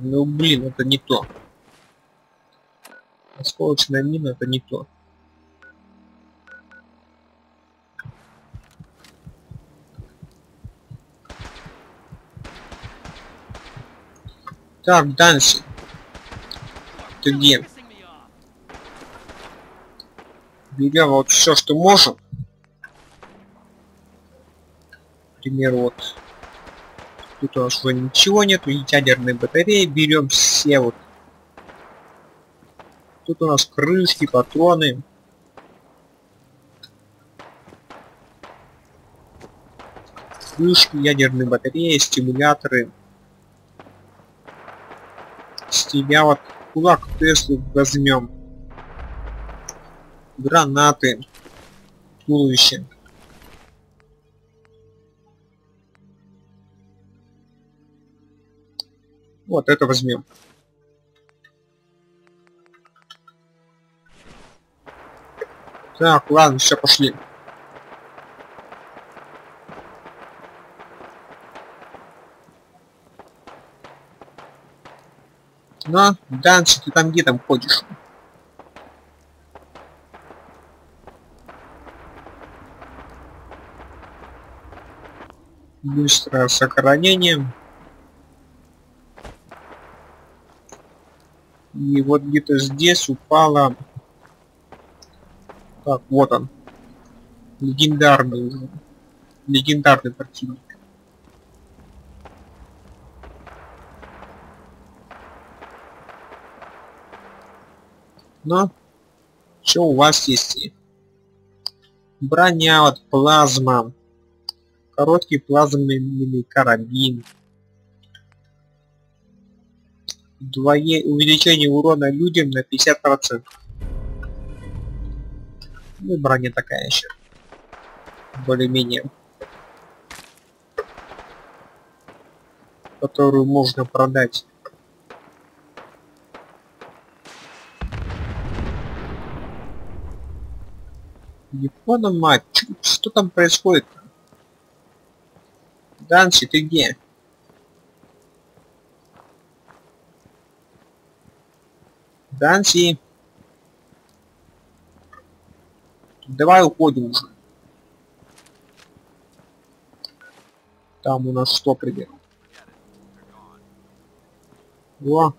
Ну блин, это не то. Осколочная мина это не то. Так, Данси. Ты где? Берем вот все, что можем. К примеру, вот. Тут у нас уже ничего нету, ядерные батареи. Берем все вот. Тут у нас крышки, патроны. Крышки, ядерные батареи, стимуляторы есть, я вот кулак Теслу возьмем. Гранаты. Туловище. Вот это возьмем. Так, ладно, все, пошли. Ну, Данчи, ты там где там ходишь? Быстрое сохранение. И вот где-то здесь упала... Так, вот он. Легендарный. Легендарный противник. Но что у вас есть? Броня от плазма. Короткий плазменный карабин. Двое... Увеличение урона людям на 50%. Ну и броня такая еще. Более-менее. Которую можно продать. Япона мать, что там происходит? Данси, ты где? Данси. Давай уходим уже. Там у нас что примерно? О,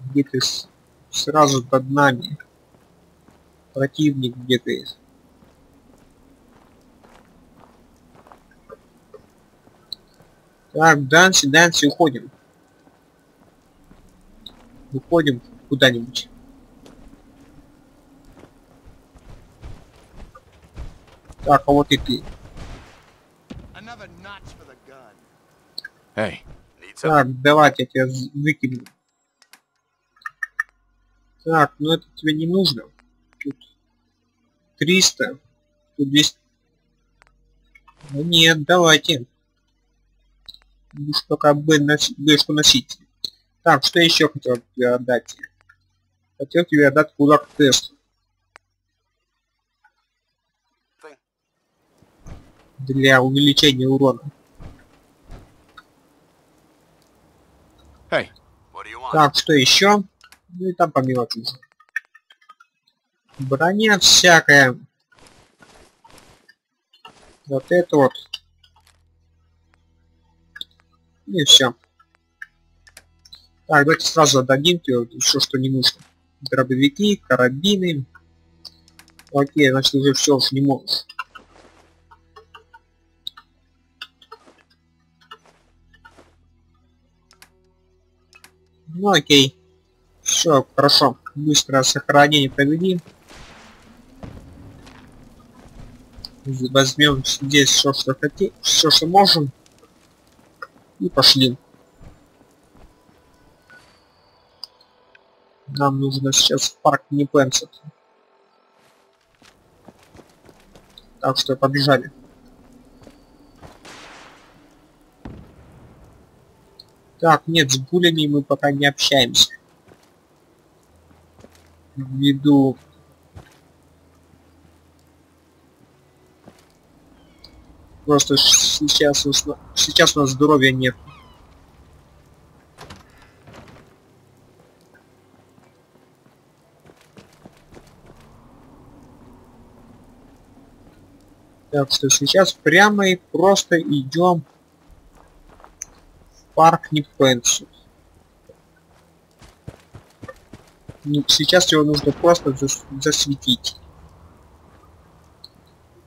где ты сразу под нами? Противник где-то есть. Так, Данси, Данси, уходим. Уходим куда-нибудь. Так, а вот и ты. Gun. Hey? Так, давайте я тебя выкину. Так, ну это тебе не нужно. Тут 300. Тут 200. Ну нет, давайте. Будешь пока Б носи- Бэшку носить. Так, что еще хотел тебе отдать? Хотел тебе отдать кулак тест. Для увеличения урона. hey? Так, что еще? Ну и там по мелочи уже. Броня всякая. Вот это вот. И все. Так, давайте сразу отдадим тебе все, что не нужно. Дробовики, карабины. Окей, значит уже все уж не можешь. Ну окей. Все, хорошо. Быстрое сохранение провели. Возьмем здесь все, что хотим, все, что можем. И пошли. Нам нужно сейчас в парк не Пенсет. Так что побежали. Так, нет, с гулями мы пока не общаемся. Ввиду... Просто сейчас, сейчас у нас здоровья нет. Так что сейчас прямо и просто идем в парк Непенсу. Ну, Сейчас его нужно просто зас- засветить.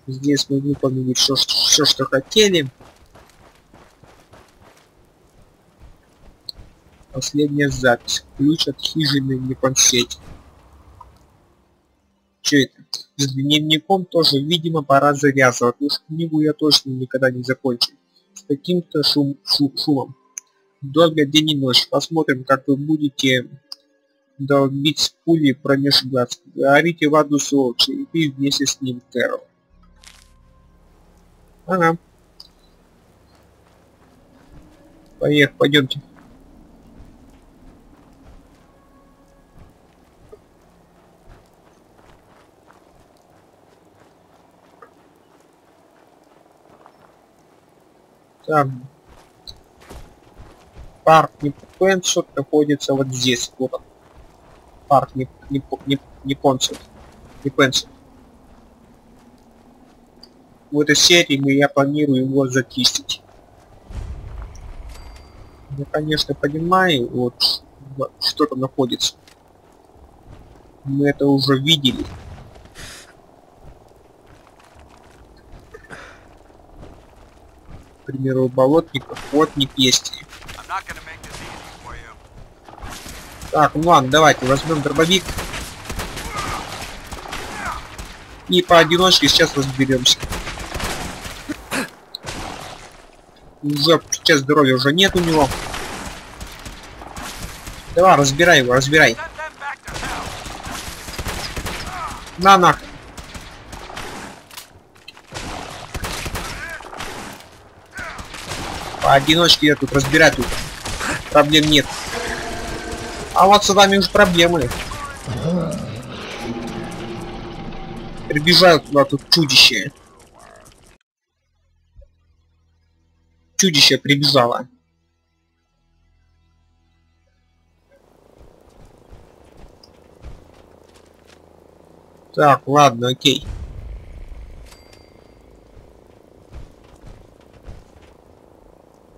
Здесь мы выполнили все, все, что хотели. Последняя запись. Ключ от хижины Непонсеть. Че это? С дневником тоже, видимо, пора завязывать. Уж книгу я точно никогда не закончу. С таким-то шум, шу- шумом. Долго день и ночь. Посмотрим, как вы будете долбить пули промеж глаз. Говорите в аду Солча, и ты вместе с ним, Кэрол. Ага. Поехали, пойдемте. Там Парк не Непонсот находится вот здесь, вот. Парк не не не концерт, не Непонсот. В этой серии мы, я планирую его зачистить. Я, конечно, понимаю, вот, что там находится. Мы это уже видели. К примеру, у болотников плотник есть. Так, ну ладно, давайте возьмем дробовик. И поодиночке сейчас разберемся. Уже сейчас здоровья уже нет у него. Давай, разбирай его, разбирай. На нахрен. Поодиночке я тут разбирать тут. Проблем нет. А вот с вами уже проблемы. Прибежают туда тут чудище. Чудище прибежало. Так, ладно, окей.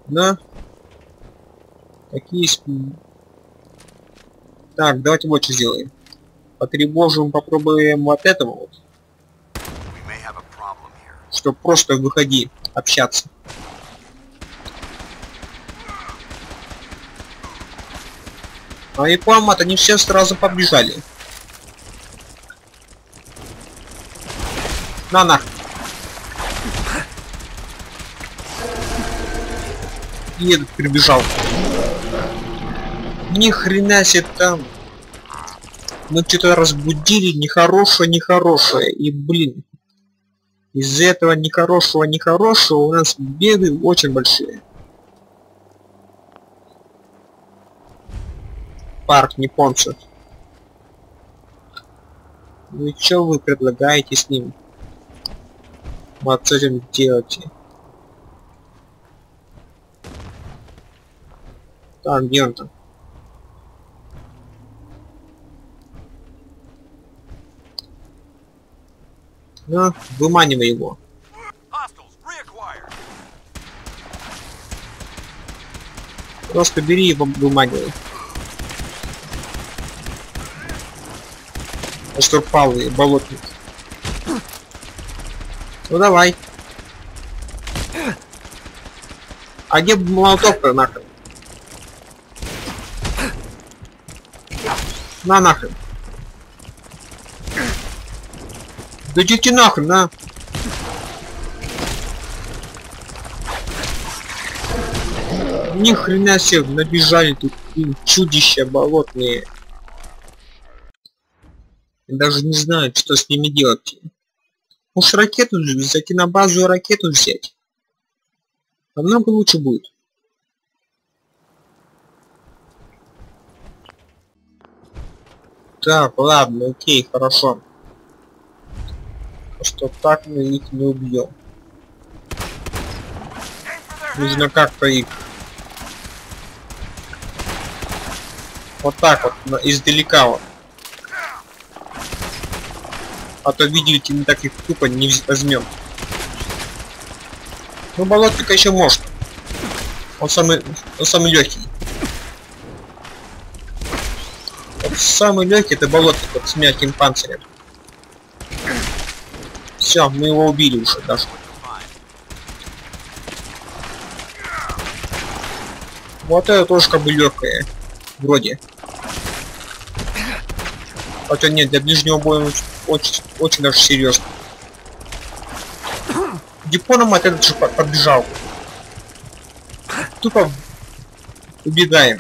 Да. Какие. Так, давайте вот что сделаем. Потревожим, попробуем вот этого вот. We may have a problem here. Что просто выходи общаться. А и помат, они все сразу побежали. На нахуй. И этот прибежал. Ни хрена себе там. Мы что-то разбудили нехорошее, нехорошее. И блин. Из-за этого нехорошего, нехорошего у нас беды очень большие. Парк японцев. Ну и что вы предлагаете с ним? Вот с этим делать. Так, где он там? Ну, выманивай его. Просто бери его выманивай. Штурпалый болотник. Ну давай. А где молоток-то нахрен? На нахрен. Да идите нахрен, на. Ни хрена себе набежали тут чудища болотные. Я даже не знаю, что с ними делать. Может ракету зайти на базу и ракету взять. Намного лучше будет. Так, ладно, окей, хорошо. Что так мы их не убьем. Нужно как-то их вот так вот издалека вот. А то видите, мы так их тупо не возьмем. Ну болотника еще может. Он самый, он самый легкий. Самый легкий это болотник с мягким панцирем. Все, мы его убили уже даже. Вот это тоже как бы легкое. Вроде. Хотя нет, для ближнего боя очень, очень, очень даже серьезно. Дипоном от этот же по- подбежал. Тупо убегаем.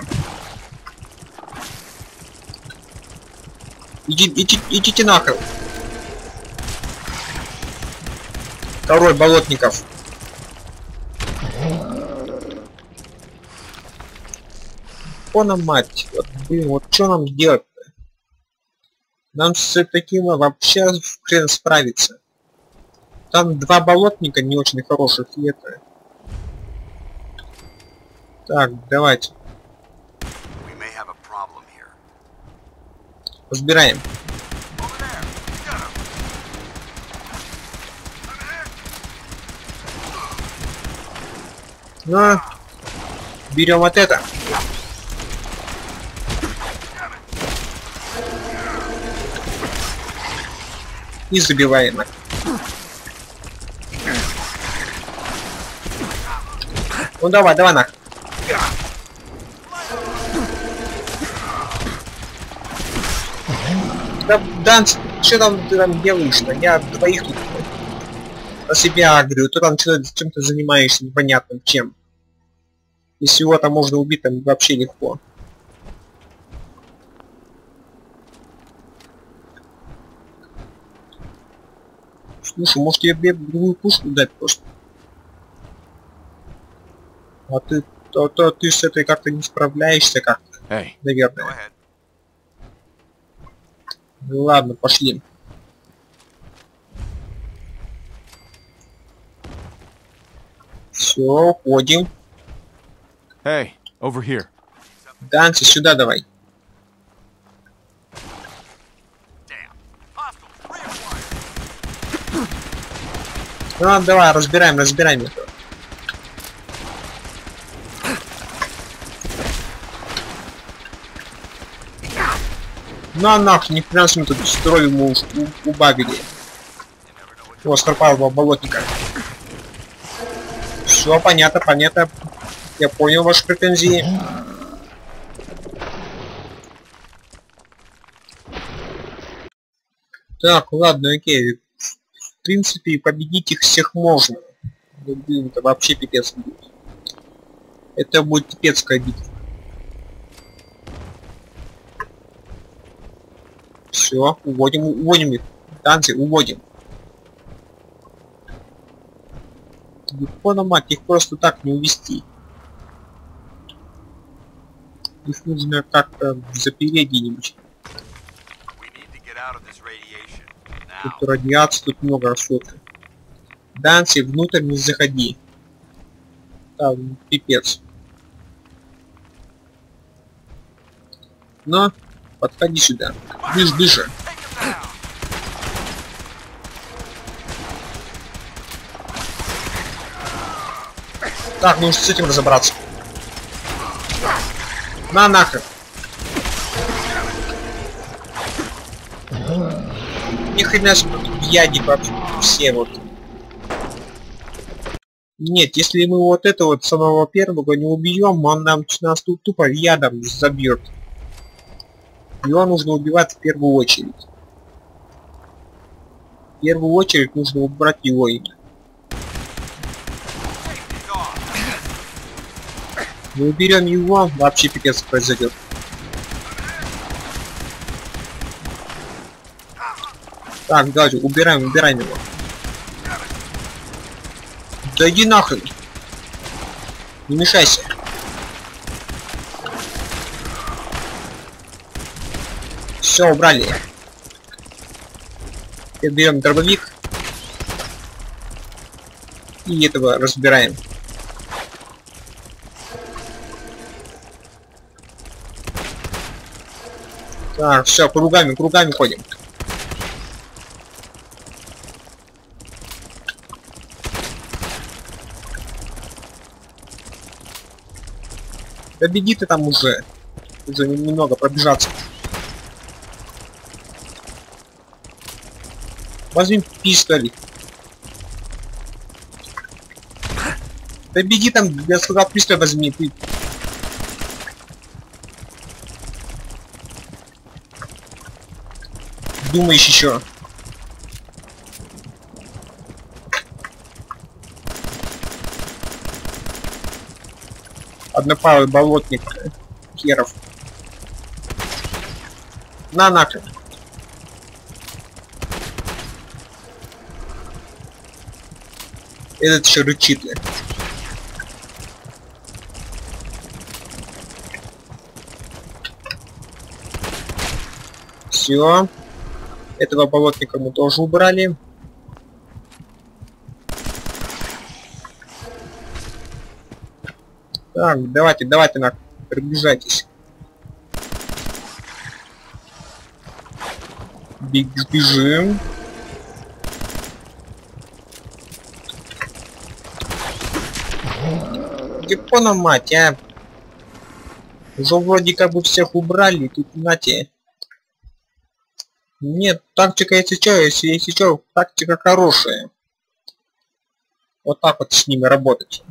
Иди, иди, идите нахрен. Второй болотников. Пона мать, вот, блин, вот что нам делать-то? Нам с таким вообще в хрен справиться. Там два болотника не очень хороших, и это... Так, давайте. Разбираем. Him! Ну, берем вот это. И забиваем. Ну давай, давай на. Да, Данс, что там ты там делаешь-то? Я двоих тут на себя говорю, ты там чем-то занимаешься непонятным чем. Если его там можно убить, там вообще легко. Слушай, может тебе другую пушку дать просто? А ты, то, то ты с этой как-то не справляешься как-то, Hey, наверное. Ну ладно, пошли. Все, уходим. hey, over here. Данси, сюда давай. Ну давай, разбираем, разбираем это. Ну а нахуй, ни хрена мы тут строим мы уж у- убавили. Его скорпалого болотника. Все, понятно, понятно. Я понял ваши претензии. Так, ладно, окей. Принципе, победить их всех можно. Ну, блин, это вообще пипец будет. Это будет пипецкая битва. Все, уводим, уводим их. Танцы, уводим. Легко на мать, их просто так не увести. Их нужно как-то запереть где-нибудь. We need to get out of this radiation. Тут Now. радиации, тут много расхода. Данси, внутрь не заходи. Там пипец. Но, подходи сюда. Ближе, ближе. Так, нужно с этим разобраться. На нахрен. Ни хрена ядик вообще все вот. Нет, если мы вот это вот самого первого не убьем, он нам нас тут тупо ядом забьет. Его нужно убивать в первую очередь. В первую очередь нужно убрать его имя. Мы уберем его, вообще пипец произойдет. Так, давайте, убираем, убираем его. Да иди нахрен. Не мешайся. Все, убрали. Теперь берем дробовик. И этого разбираем. Так, все, кругами, кругами ходим. Да беги ты там уже. Уже немного пробежаться. Возьми пистолет. Да беги там, я сказал, пистолет возьми, ты. Думаешь еще. Однопалый болотник херов. На нахрен. Этот еще рычит. Все. Этого болотника мы тоже убрали. Так, давайте, давайте, на, приближайтесь. Бежим. Япона мать, а? Уже вроде как бы всех убрали, тут нате. Нет, тактика если что, если, если что, тактика хорошая. Вот так вот с ними работать.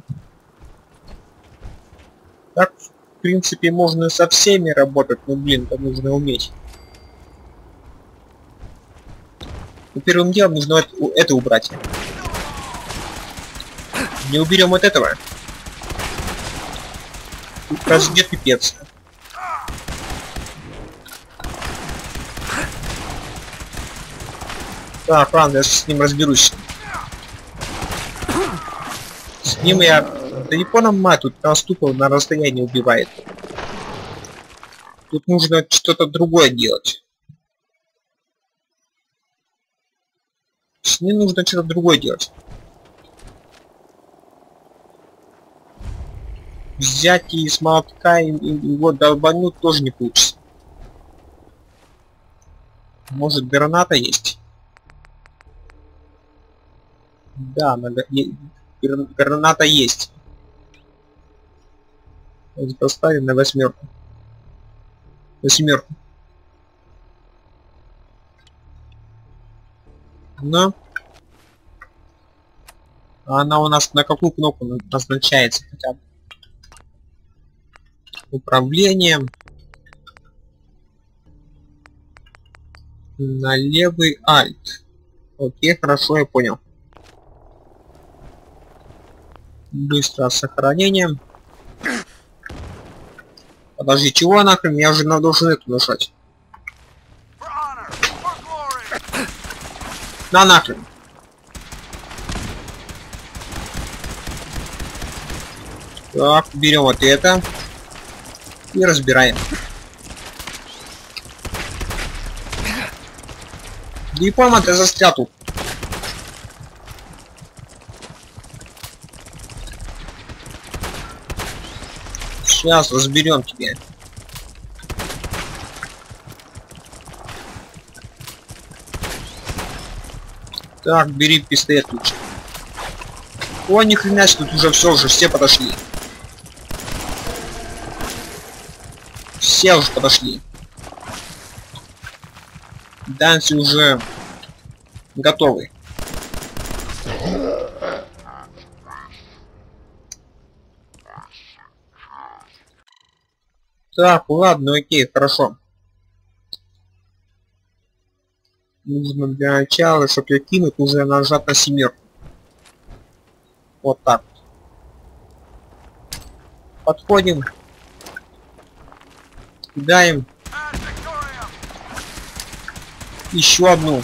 Так, в принципе, можно со всеми работать, но, блин, это нужно уметь. Первым делом нужно это убрать. Не уберем от этого. Разгет пипец. Так, ладно, я с ним разберусь. С ним я... Да понял, мать, тут нас тупо на расстоянии убивает. Тут нужно что-то другое делать. С ним нужно что-то другое делать. Взять и с молотка и, и его долбануть тоже не получится. Может граната есть? Да, надо... граната есть. Поставим на восьмерку. Восьмерку. Но она у нас на какую кнопку назначается хотя бы? Управление. На левый альт. Окей, хорошо, я понял. Быстро сохранение. Подожди, чего нахрен? Я уже должен эту нажать. На нахрен. Так, берем вот это. И разбираем. Дипома, ты застрял тут. Сейчас разберем тебе. Так, бери пистолет лучше. О, ни хрена тут уже все уже, все подошли. Все уже подошли. Данси уже готовы. Так, ладно, окей, хорошо. нужно для начала, чтобы ее кинуть, нужно нажать на семерку. Вот так. Подходим. Кидаем. Еще одну.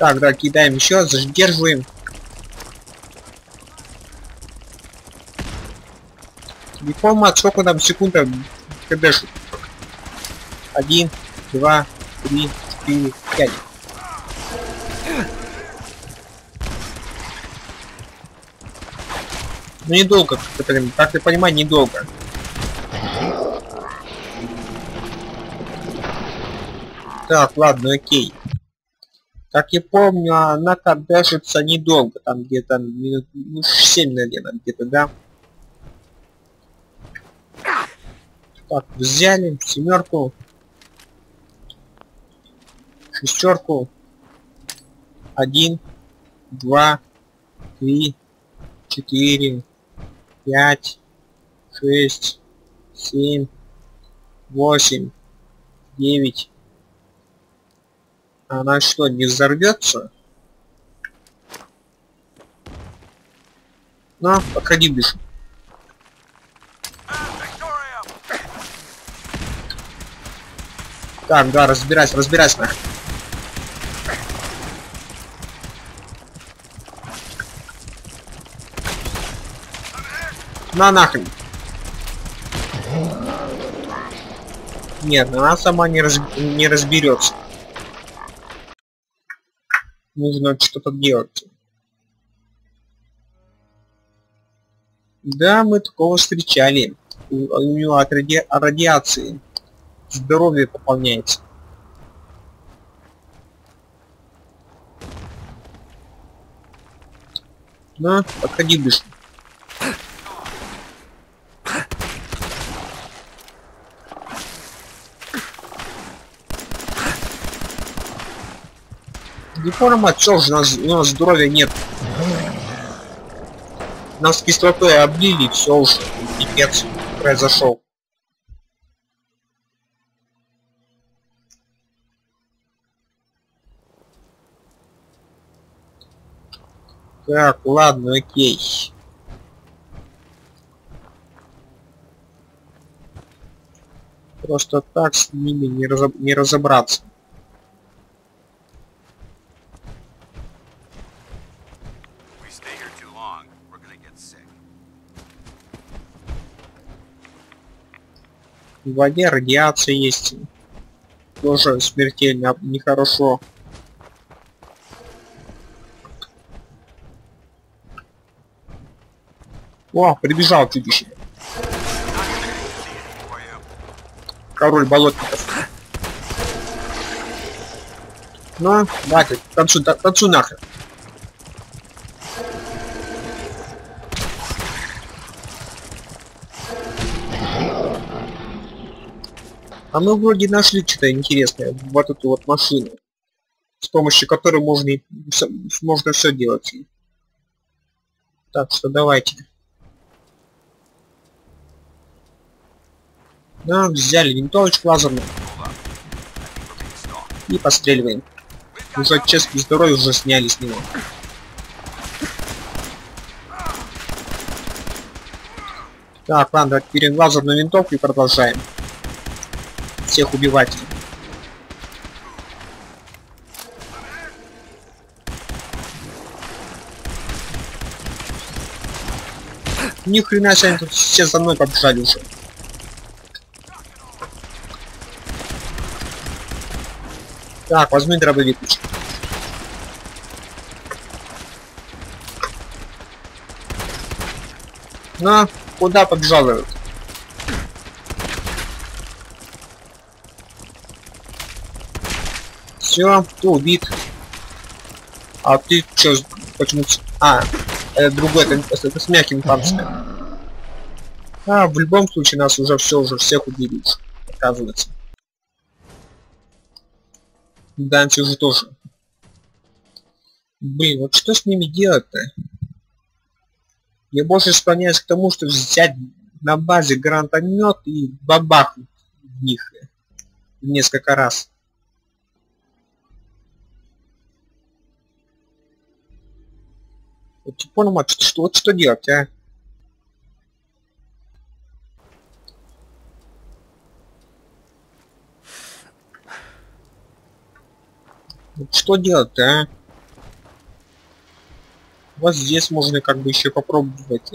Так, да, кидаем еще, задерживаем. Диформат, сколько там секунд кдшит? Один, два, три, четыре, пять. Ну недолго, как ты понимаешь, недолго. Так, ладно, окей. Как я помню, она кадешится недолго, там где-то минут ну, 7, наверное, где-то, да? Так, взяли семерку, шестерку, один, два, три, четыре, пять, шесть, семь, восемь, девять. Она что, не взорвется? На, подходи ближе. Так, да, разбирайся, разбирайся нахрен. На нахрен. Нет, она сама не, раз... не разберется. Нужно что-то делать. Да, мы такого встречали. У, него от ради... радиации здоровье пополняется. На, подходи ближе. Деформат, все же, у нас, у нас здоровья нет. Нас кислотой облили, все уже, пипец произошел. Так, ладно, окей. Просто так с ними не, разоб... не разобраться. Stay here too long, we're gonna get sick. В воде радиация есть. Тоже смертельно нехорошо. О, прибежал чудище. Король болотников. Ну, давайте, танцуй, та- танцуй нахер. А мы вроде нашли что-то интересное. Вот эту вот машину. С помощью которой можно, и можно все делать. Так что давайте. Да, взяли винтовочку лазерную и постреливаем. Уже честь и здоровье уже сняли с него. Так, ладно, берем лазерную винтовку и продолжаем. Всех убивать. Ни хрена себе, тут все за мной побежали уже. Так, возьми дробовик. На, куда побежал этот? Все, ты убит. А ты чё, почему... с- А, это другой, это, это, с мягким панцирем. А, в любом случае нас уже все, уже всех убили, оказывается. Данти уже тоже. Блин, вот что с ними делать-то? Я больше склоняюсь к тому, что взять на базе гранатомет и бабахнуть в них несколько раз. Вот понял, мать, что, вот что делать, а? Вот что делать-то, а? Вот здесь можно как бы еще попробовать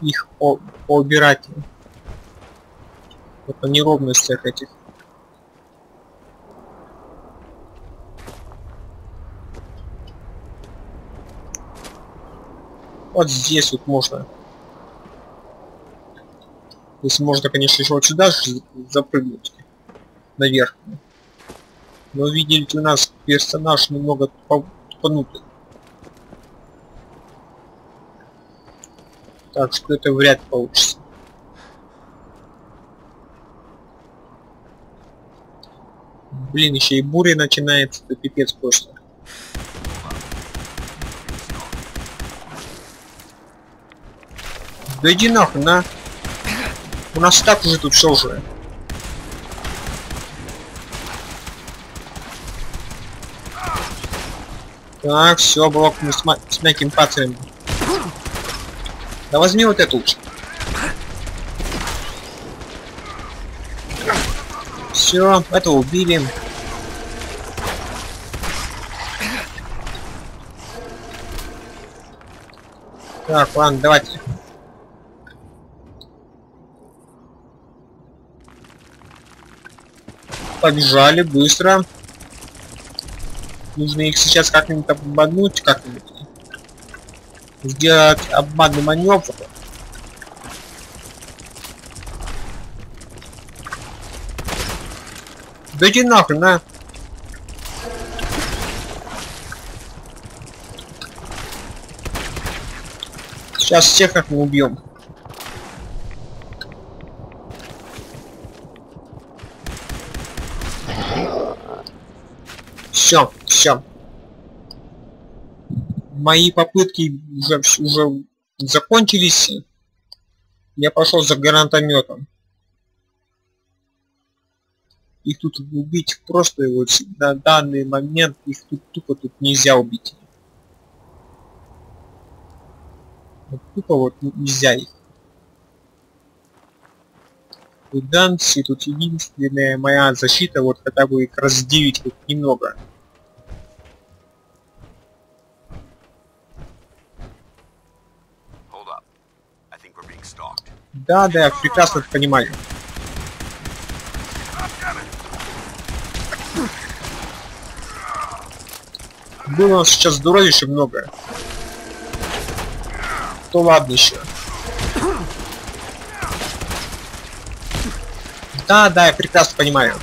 их по поубирать. Вот на неровностях этих. Вот здесь вот можно. Если можно, конечно, еще вот сюда запрыгнуть. Наверх. Но видите, у нас персонаж немного тупанутый. Так что это вряд получится. Блин, еще и буря начинается, это пипец просто. Да иди нахуй, на. У нас так уже тут все уже. Так, все, блок мы с, с мягким пацаном. Да возьми вот эту лучше. Все, этого убили. Так, ладно, давайте. Побежали быстро. Нужно их сейчас как-нибудь обмануть, как-нибудь. Сделать обманный маневр. Да иди нахрен, на. Сейчас всех как мы убьем. Все, все. Мои попытки уже, уже закончились. Я пошел за гранатометом. Их тут убить просто вот на данный момент их тут тупо тут нельзя убить. Вот тупо вот нельзя их. У Данси тут единственная моя защита, вот хотя бы их раздевить хоть немного. Hold up. I think we're being stalked. Да, да, я прекрасно это понимаю. Было у нас сейчас здоровейше много. То ладно еще. Да, да, я прекрасно понимаю.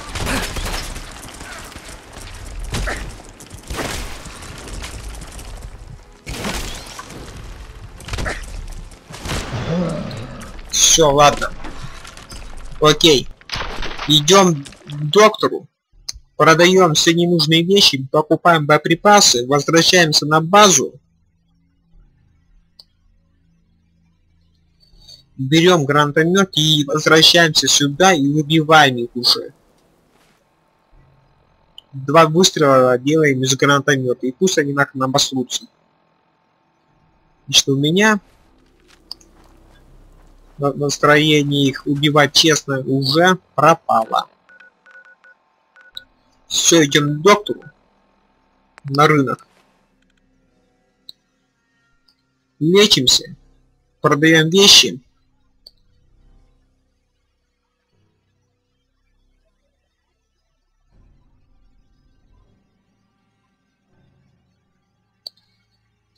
Все, ладно. Окей. Идем к доктору. Продаем все ненужные вещи, покупаем боеприпасы, возвращаемся на базу. Берем гранатомет и возвращаемся сюда и убиваем их уже. Два выстрела делаем из гранатомета, и пусть они нахрен обосрутся. Лично у меня настроение их убивать честно уже пропало. Все, идем к доктору на рынок. Лечимся, продаем вещи.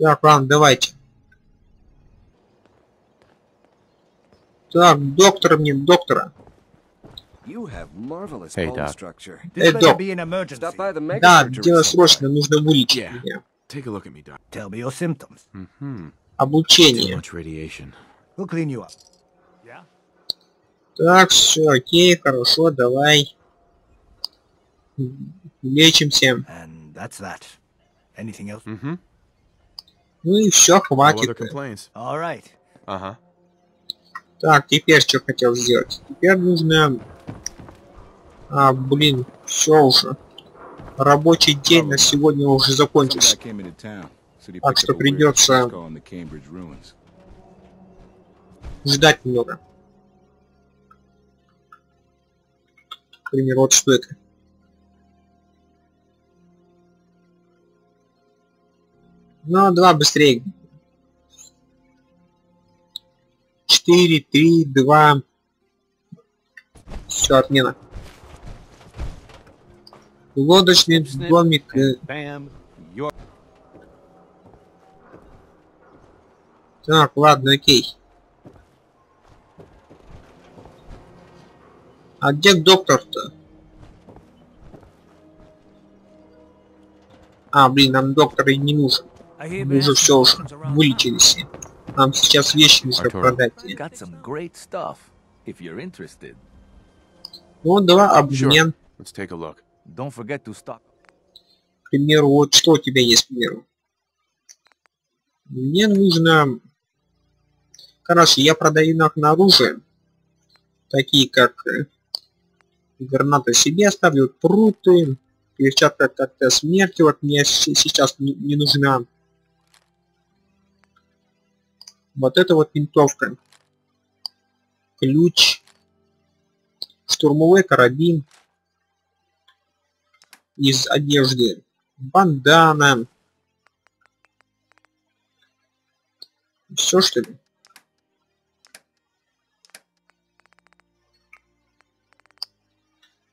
Так, ладно, давайте. Так, доктора мне, доктора. You have marvelous Hey, bone Doc. structure. This Hey, better Doc. be an emergency. Stop by the mega Да, дело срочно, нужно вылечить меня. Mm-hmm. Обучение. Так, все, окей, хорошо, давай. Лечимся. Mm-hmm. Ну и все, хватит. complaints. Так, теперь что хотел сделать? Теперь нужно... А, блин, все уже. Рабочий день на сегодня уже закончился. Так что придется ждать немного. К примеру, вот что это. Ну, два быстрее. Четыре, три, два. Все, отмена. Лодочный домик. э, Так, ладно, окей. А где доктор-то? А, блин, нам доктор и не нужен. Мы уже все уже вылечились. Нам сейчас вещи нужно продать. Ну, два обмен. К примеру, вот что у тебя есть, к примеру? Мне нужно... Короче, я продаю на оружие. Такие как э, гранаты себе оставлю, пруты, перчатка как-то смерти, вот мне сейчас не нужна. Вот это вот винтовка. Ключ. Штурмовой карабин. Из одежды. Бандана. Все что ли?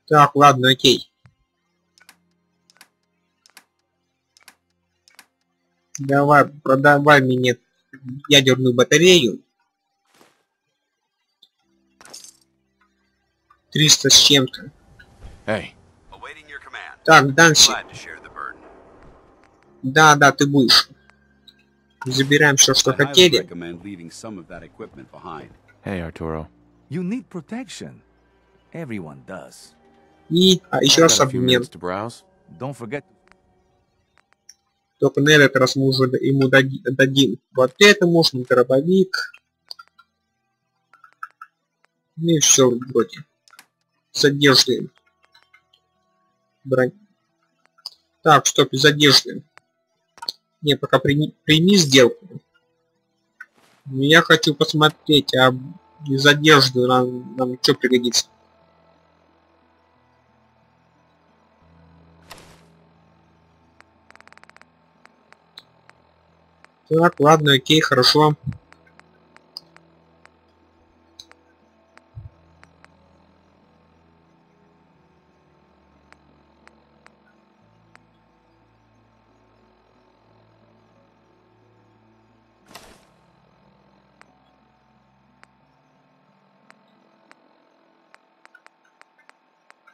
Так, ладно, окей. Давай, продавай мне ядерную батарею. 300 с чем-то. Command. Так, Данси. Да, да, ты будешь. Забираем все, что хотели. hey, Arturo. You need protection. Everyone does. И а, еще раз обмен. Don't forget На этот раз мы уже ему дади- дадим вот это, можно дробовик. И все вроде. С одеждой. Бронь. Так, стоп, из одежды. Не, пока прими, прими сделку. Я хочу посмотреть, а из одежды нам, нам что пригодится. Так, ладно, окей, хорошо.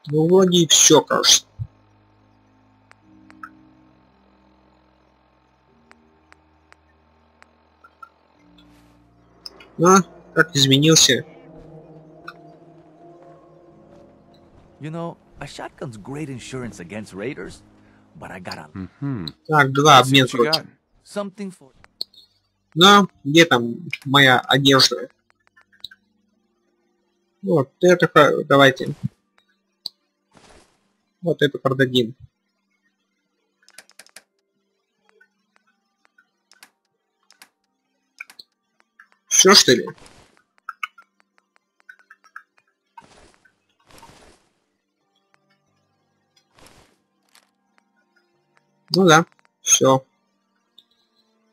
Ну, вроде и все, кажется. А, как изменился. You know, a shotgun's great insurance against raiders, but I got a Mm-hmm. Так, два Let's see обмен, what you короче. got. something for Ну, где там моя одежда? Вот это давайте. Вот это продадим. Все что ли? Ну да, все.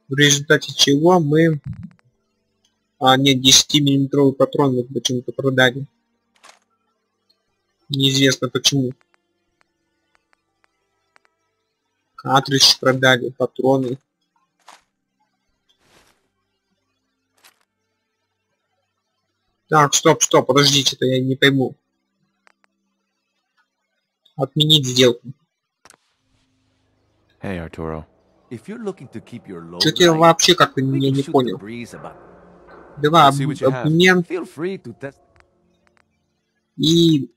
В результате чего мы... А, нет, 10-миллиметровый патрон мы почему-то продали. Неизвестно почему. Картридж продали, патроны. Так, стоп, стоп, подождите, это я не пойму. Отменить сделку. Hey, Arturo. if you're looking to keep your load Что-то я light, вообще как-то we я can не понял. Давай обмен Feel free to test. и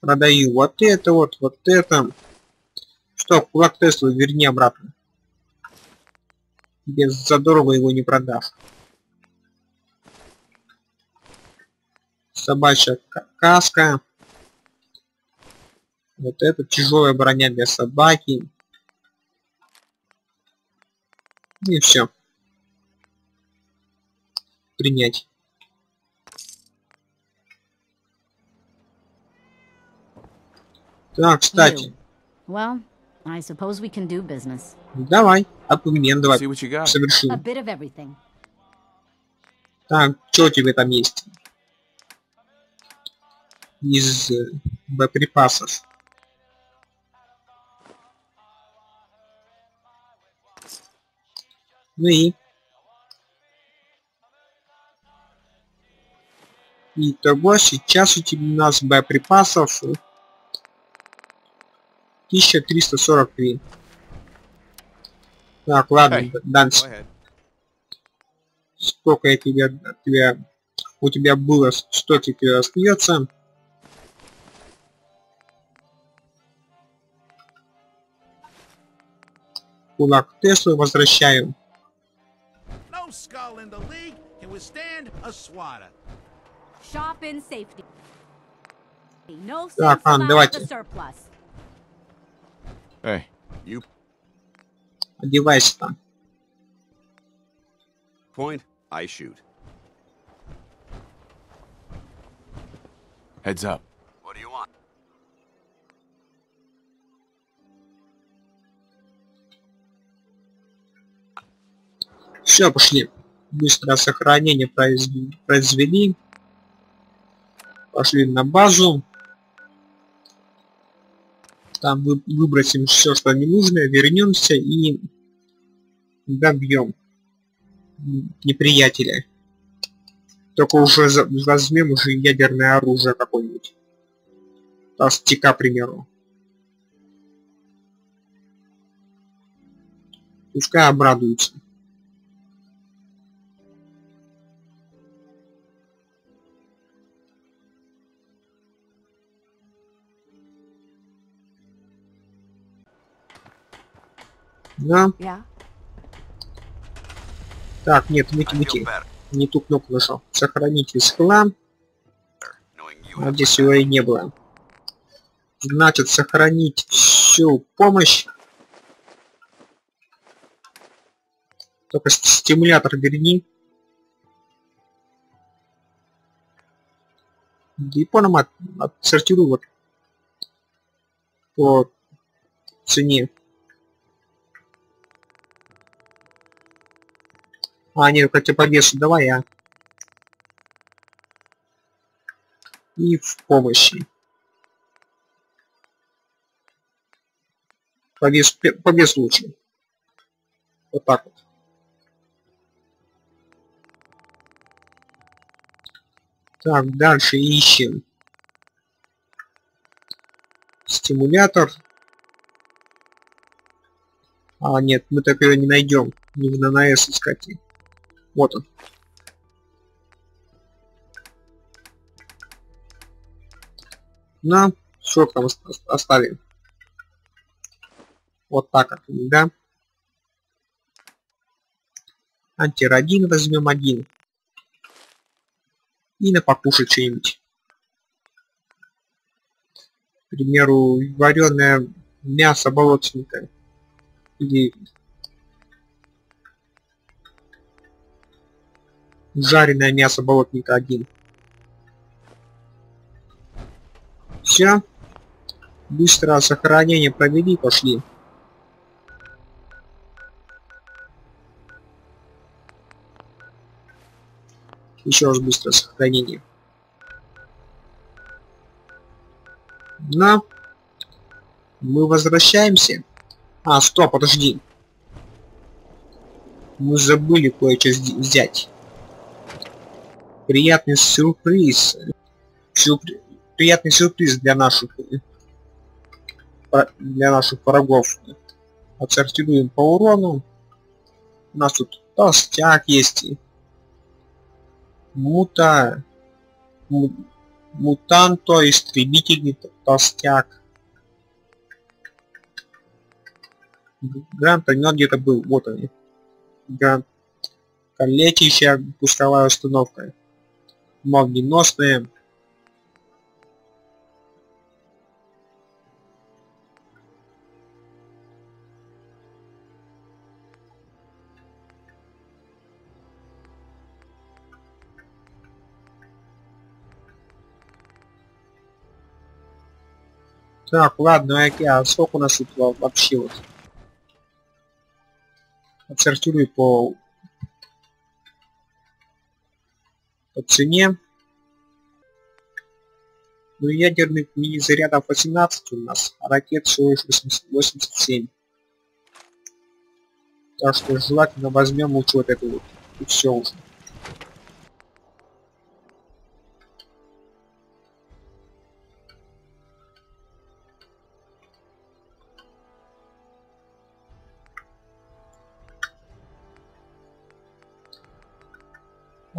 продаю вот это вот, вот это. Что, кулак Тесла верни обратно. Без задорого его не продашь. Собачья ка- каска. Вот это тяжелая броня для собаки. И все. Принять. Так, кстати. Well, I suppose we can do business. давай, обмен давай got. A совершим. Так, что у тебя там есть? Из э, боеприпасов. Ну и? Итого сейчас у тебя у нас боеприпасов э, 1343. Так, ладно, Go ahead. сколько я тебе, тебя, у тебя было, столько тебе остается. In safety. No Так, allowed давайте. Hey, You Одевайся там. point, I shoot. heads up. What do you want? Все, пошли. Быстро сохранение произв- произвели. Пошли на базу. Там вы- выбросим все, что не нужно, вернемся и добьем неприятеля. Только уже возьмем уже ядерное оружие какое-нибудь. Толстяка, к примеру. Пускай обрадуются. Да. Yeah. Так, нет, выйти, выйти. Не ту кнопку нажал. Сохранить из хла. А здесь его и не было. Значит, сохранить всю помощь. Только ст- стимулятор верни. И потом от, отсортируй вот по цене. А, нет, весу давай, а. И в помощи. По весу, пе- по весу лучше. Вот так вот. Так, дальше ищем. Стимулятор. А, нет, мы так ее не найдем. Нужно на S искать. Вот он. На, что там ост- ост- оставим? Вот так вот, да? Антирадин возьмем один. И на покушать что-нибудь. К примеру, вареное мясо болотненькое. Или жареное мясо болотника один. Все. Быстро сохранение провели, пошли. Еще раз быстро сохранение. На. Мы возвращаемся. А, стоп, подожди. Мы забыли кое-что взять. Приятный сюрприз. Сюрпри- Приятный сюрприз для наших для наших врагов. Отсортируем по урону. У нас тут толстяк есть. Мута. му- Мутанто, истребительный толстяк. Грант огнет где-то был. Вот они. Грант. Калечащая пусковая установка. Молниеносная. Так, ладно, окей, а сколько у нас тут во- вообще вот? Отсортируй по, по цене. Ну, ядерных мини-зарядов 18 у нас, а ракет всего лишь 80 87. Так что желательно возьмем лучше вот эту вот. И все уже.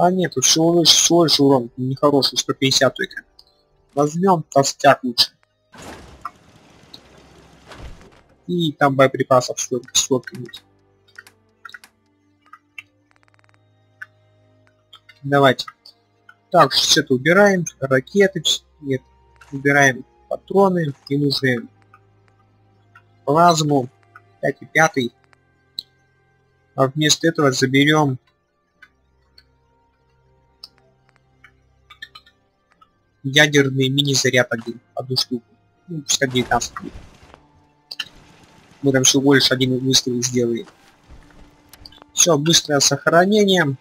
А нет, тут всего лишь, всего лишь урон нехороший, 150 только. Возьмем толстяк лучше. И там боеприпасов сколько, сколько-нибудь. Давайте. Так, все это убираем. Ракеты, нет. Убираем патроны, ненужные плазму, 5 и 5. А вместо этого заберем ядерный мини-заряд один, одну штуку. Ну, пускай 19 будет. Мы там всего лишь один выстрел сделали. Все, быстрое сохранение.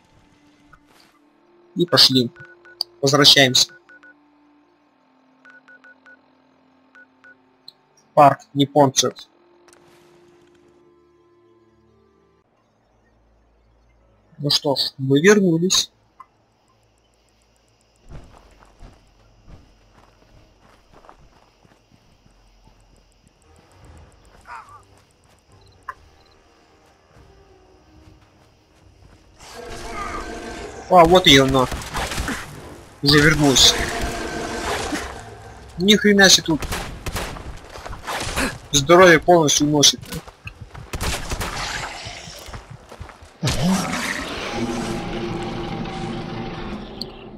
И пошли. Возвращаемся. Парк японцев. Ну что ж, мы вернулись. А, вот и она. Уже вернулась. Ни хрена себе тут. Здоровье полностью уносит.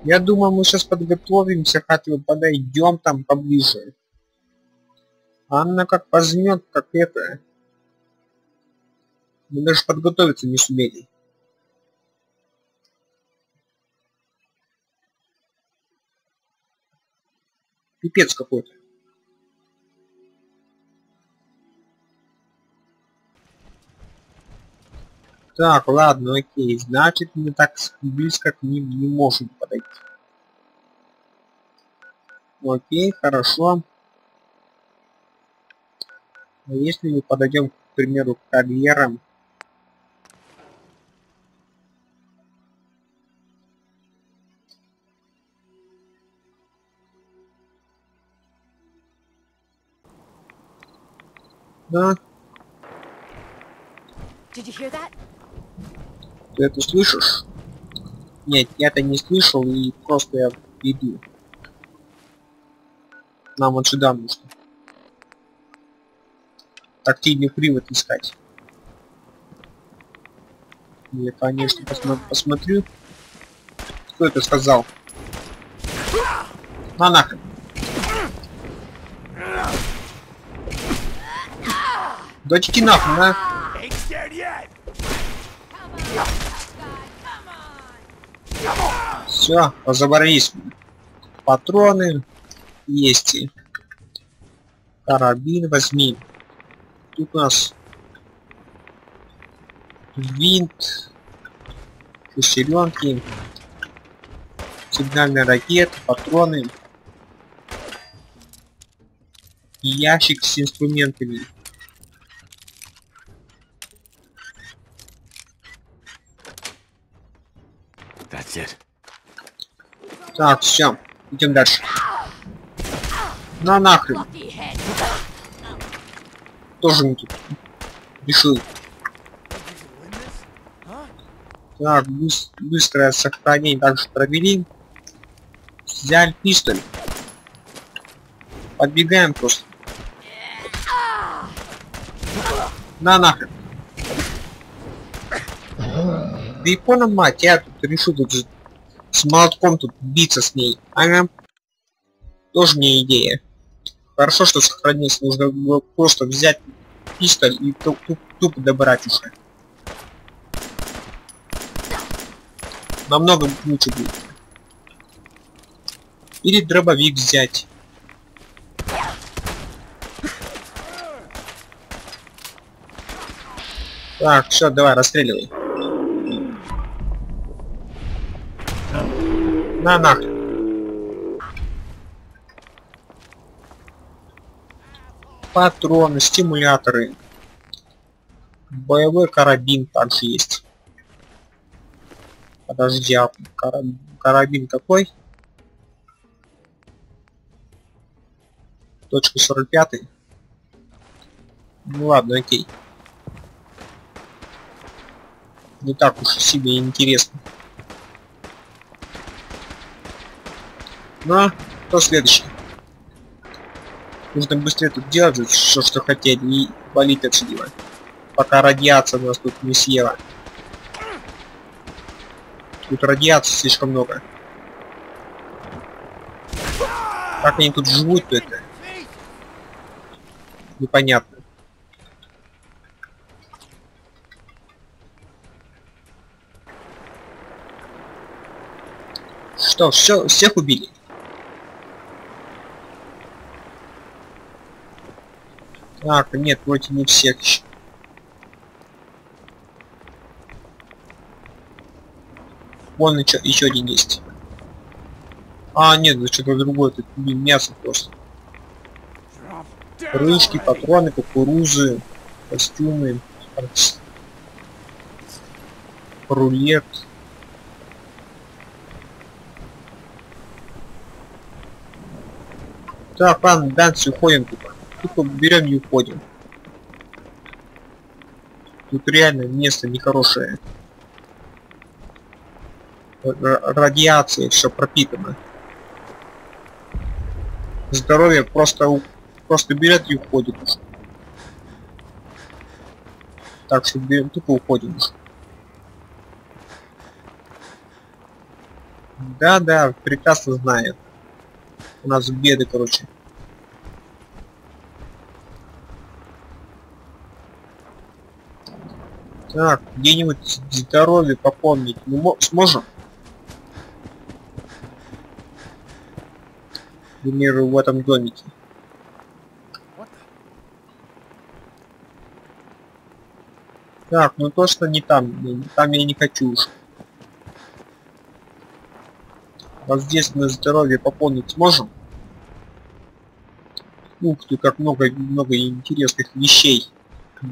Я думаю, мы сейчас подготовимся, хотя бы подойдем там поближе. Анна как возьмет, как это. Мы даже подготовиться не сумели. Пипец какой-то. Так, ладно, окей. Значит, мы так близко к ним не можем подойти. Окей, хорошо. А если мы подойдем, к примеру, к карьерам, Да, ты это слышишь? Нет, я это не слышал и просто я иду. Нам вот сюда нужно. Тактильный привод искать. Я, конечно, посмо посмотрю. Кто это сказал? На нахрен. Дочки нахрен, а? Все, разобрались. Патроны есть. Карабин возьми. Тут у нас винт, шестеренки, сигнальная ракета, патроны, ящик с инструментами. It. Так, все, идем дальше. На нахрен. Тоже не тут. Решил. Так, быс- быстрое сохранение также провели. Взяли пистоль. Подбегаем просто. На нахрен. Да и понял, мать, я тут решил тут с молотком тут биться с ней. Ага. Тоже не идея. Хорошо, что сохранился. Нужно просто взять пистоль и ту- ту- тупо добрать уже. Намного лучше будет. Или дробовик взять. Так, все, давай, расстреливай. На нахрен. Патроны, стимуляторы. Боевой карабин также есть. Подожди, а кара- карабин какой? Точка 45. Ну ладно, окей. Не так уж и себе интересно. Ну, а кто следующий? Нужно быстрее тут делать все, что хотели, и валить отсюда. Пока радиация нас тут не съела. Тут радиации слишком много. Как они тут живут, то это непонятно. Что, все, всех убили? Так, нет, вроде не всех еще. Вон еще, еще один есть. А, нет, это что-то другое, блин, мясо просто. Рычки, патроны, кукурузы, костюмы. Рулет. Так, ладно, дальше уходим тупо. Тупо берем и уходим. Тут реально место нехорошее. Р- радиация все пропитано. Здоровье просто просто берет и уходит. Так что берем тупо уходим уж. Да, да, прекрасно знает. У нас беды, короче. Так, где-нибудь здоровье пополнить мы мо- сможем? К примеру, в этом домике. Так, ну то, что не там, м, там я не хочу уж. Вот здесь мы здоровье пополнить сможем? Ух ты, как много, много интересных вещей.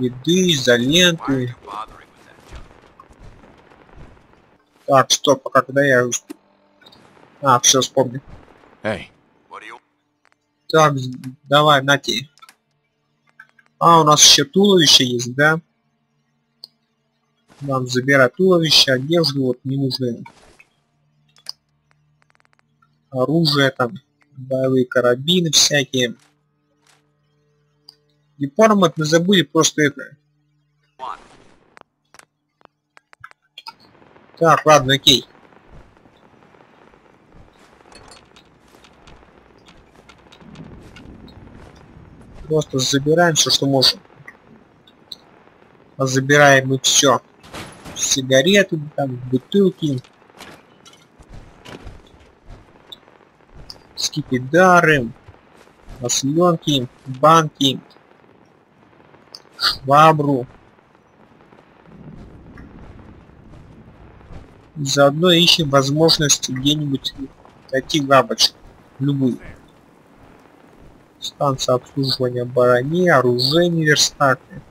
Еды, изоленты. Так, стоп, а когда я... А, все, вспомнил. Hey, Так, давай, на тебе. А, у нас еще туловище есть, да? Нам забирать туловище, одежду, вот ненужное. Оружие там, боевые карабины всякие. И формат мы забыли просто это. Так, ладно, окей. Просто забираем все, что можем. А забираем мы все. Сигареты, там, бутылки. Скипидары. Масленки, банки. Швабру. Заодно ищем возможность где-нибудь найти бабочку. Любую. Станция обслуживания брони, оружейные верстаты.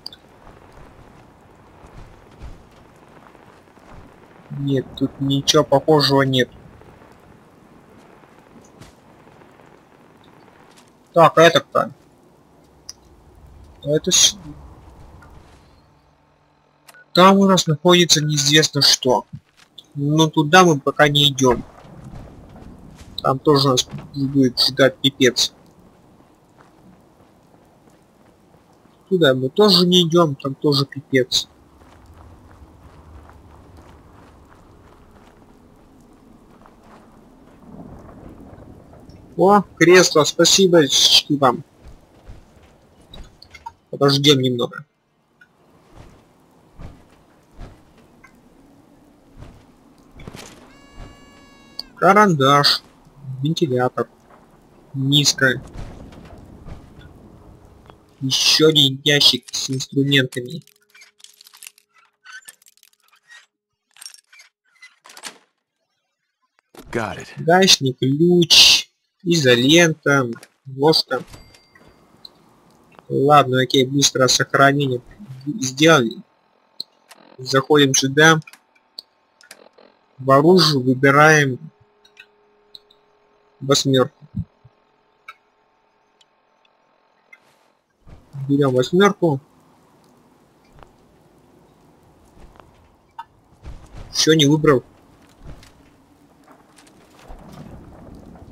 Нет, тут ничего похожего нет. Так, а это кто? А Это Там у нас находится неизвестно что. Но туда мы пока не идем. Там тоже нас будет ждать пипец. Туда мы тоже не идем, там тоже пипец. О, кресло, спасибо вам. Подождем немного. Карандаш, вентилятор, низко. Еще один ящик с инструментами. Гаечный ключ, изолента, ложка. Ладно, окей, быстро сохранение сделали. Заходим сюда. В оружие выбираем восьмерку. Берем восьмерку. Еще не выбрал.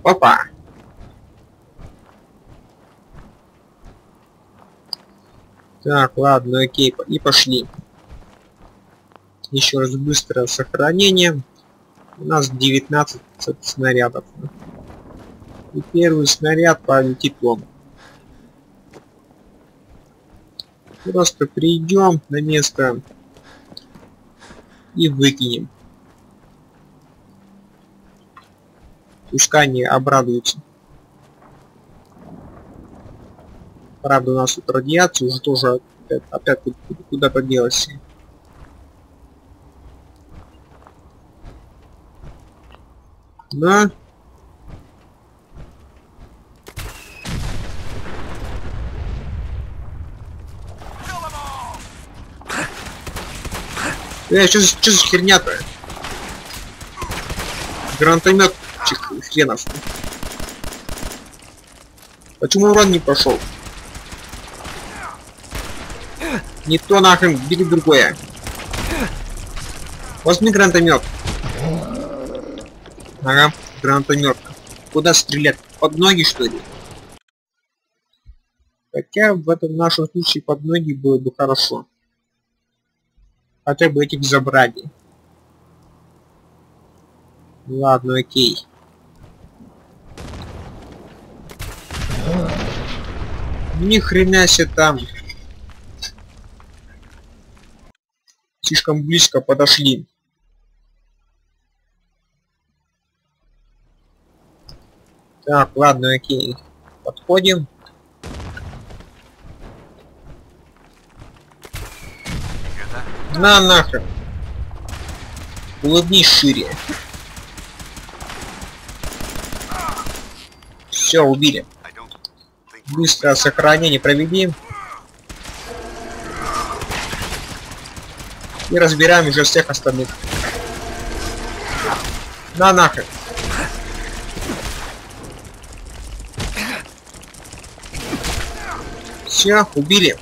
Опа! Так, ладно, окей, и пошли. Еще раз быстрое сохранение. У нас 19 ц- снарядов. И первый снаряд полетит вон. Просто придем на место и выкинем. Пускай они обрадуются. Правда, у нас тут радиация уже тоже опять, опять куда поделась. Да. Э, что, что за херня-то? Гранатометчик хренов. Почему урон не пошел? Не то нахрен, бери другое. Возьми гранатомет. Ага, гранатомет. Куда стрелять? Под ноги что ли? Хотя в этом нашем случае под ноги было бы хорошо. Хотя бы этих забрали. Ладно, окей. Ни хрена себе там. Слишком близко подошли. Так, ладно, окей. Подходим. На нахрен. Улыбнись шире. Все, убили. Быстро сохранение проведим. И разбираем уже всех остальных. На нахрен. Все, убили.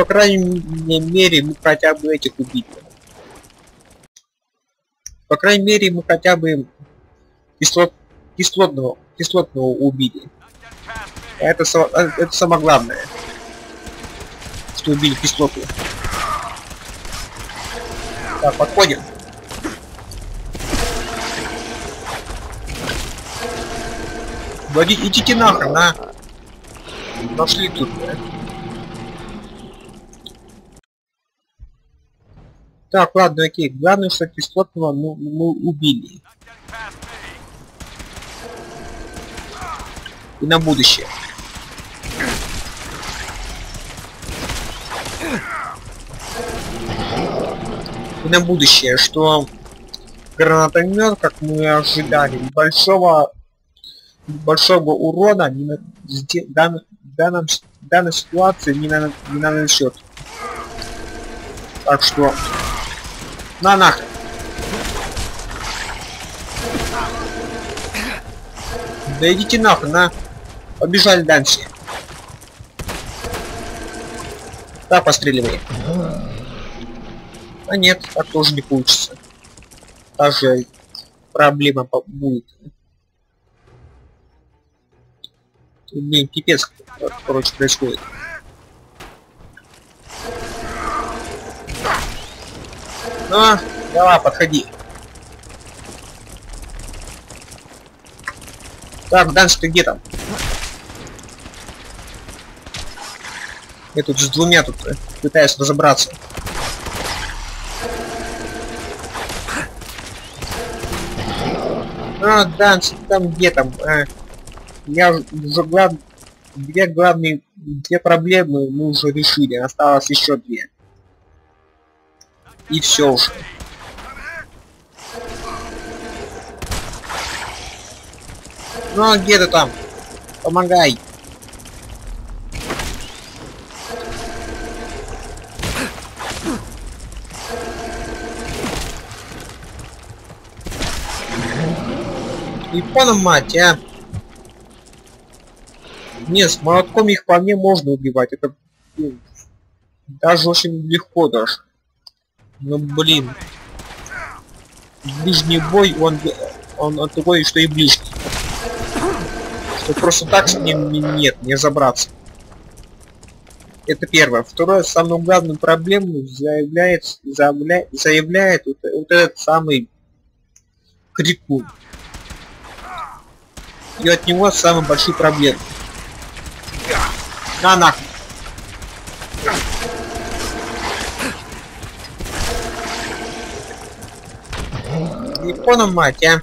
По крайней мере, мы хотя бы этих убили. По крайней мере, мы хотя бы кислот, кислотного, кислотного убили. Это, са- это самое главное. Что убили кислоту. Так, подходим. Води, идите нахрен, а. Пошли тут, блядь. Так, ладно, окей. Главное, что кислотного ну, мы убили. И на будущее. И на будущее, что гранатомет, как мы ожидали, большого большого урона не на, дан- данном, данной ситуации не, на, не нанесет. Так что на нахрен. Да идите нахрен, на. Побежали дальше. Да, постреливай. А нет, так тоже не получится. Та же проблема будет. Блин, пипец, короче, происходит. Ну, давай, подходи. Так, Данс, ты где там? Я тут с двумя тут э, пытаюсь разобраться. А, Данс, ты там где там? А, я уже глав... Две главные... Две проблемы мы уже решили. Осталось еще две. И все уже. Ну, где ты там? Помогай. Япона мать, а? Не, с молотком их вполне можно убивать. Это ну, даже очень легко даже. Ну блин. Ближний бой, он, он, такой, что и ближний. Что просто так с ним не- нет, не забраться. Это первое. Второе, самую главную проблему заявляет, заявля- заявляет вот, вот этот самый крикун. И от него самые большие проблемы. На нахуй. Япона мать, а.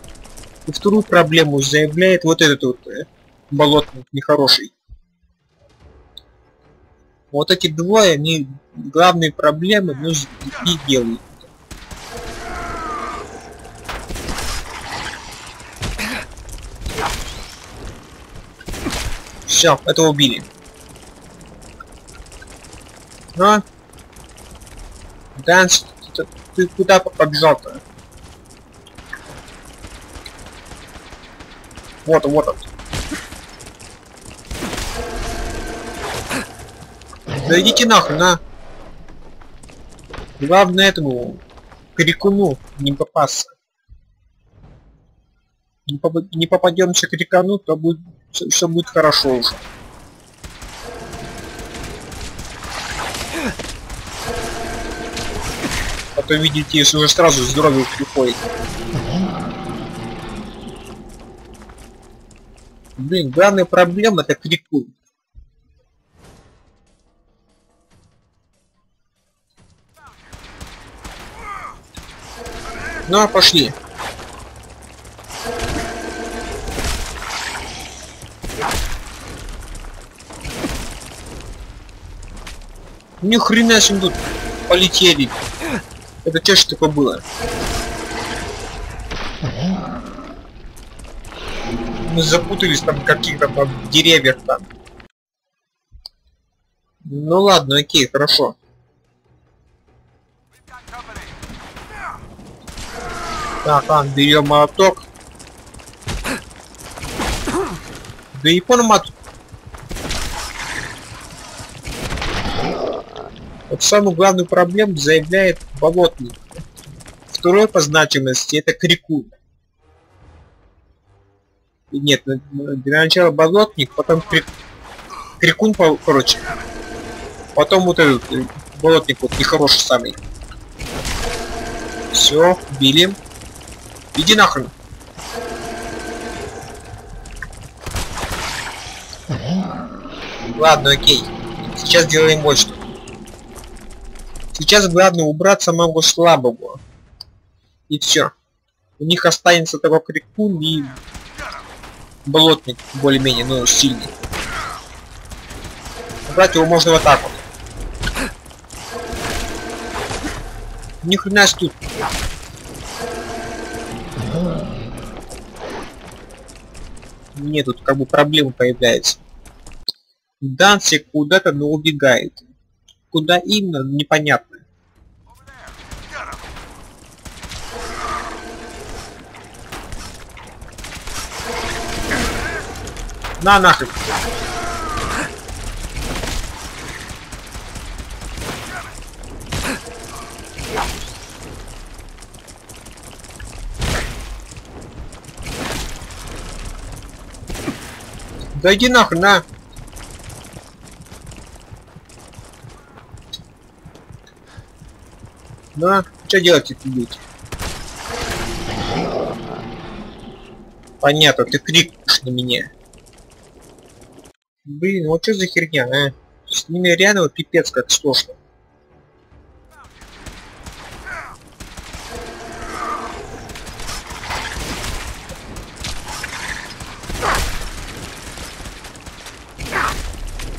И вторую проблему заявляет вот этот вот э, болотник нехороший. Вот эти двое, они главные проблемы, ну, и делают. Все, это убили. А? Данс, ты, ты куда побежал-то? Вот он, вот он. Да идите нахуй, на. Главное этому крикуну не попасться. Не, поп не попадемся то будет все будет хорошо уже. А то видите, если уже сразу здоровье приходит. Блин, главная проблема это крикун. Ну, а пошли. Ни хрена себе тут полетели. Это те, что такое было. Мы запутались там каких-то там деревьях там. Ну ладно, окей, хорошо. Так, ладно, берем молоток. Да и мат. Вот самую главную проблему заявляет болотник. Второй по значимости это крикун. Нет, для начала болотник, потом крик... крикун, короче. Потом вот этот э, болотник вот нехороший самый. Все, били. Иди нахрен. Ладно, окей. Сейчас делаем вот что. Сейчас главное убрать самого слабого. И все. У них останется только крикун и болотник более-менее, ну, сильный. Убрать его можно так вот. Ни хрена тут. Нет, тут как бы проблема появляется. Данси куда-то, но убегает. Куда именно, непонятно. На нахрен. Да иди нахрен, на. Да, что делать эти дети? Понятно, ты крикнешь на меня. Блин, вот что за херня, а? С ними реально пипец как сложно.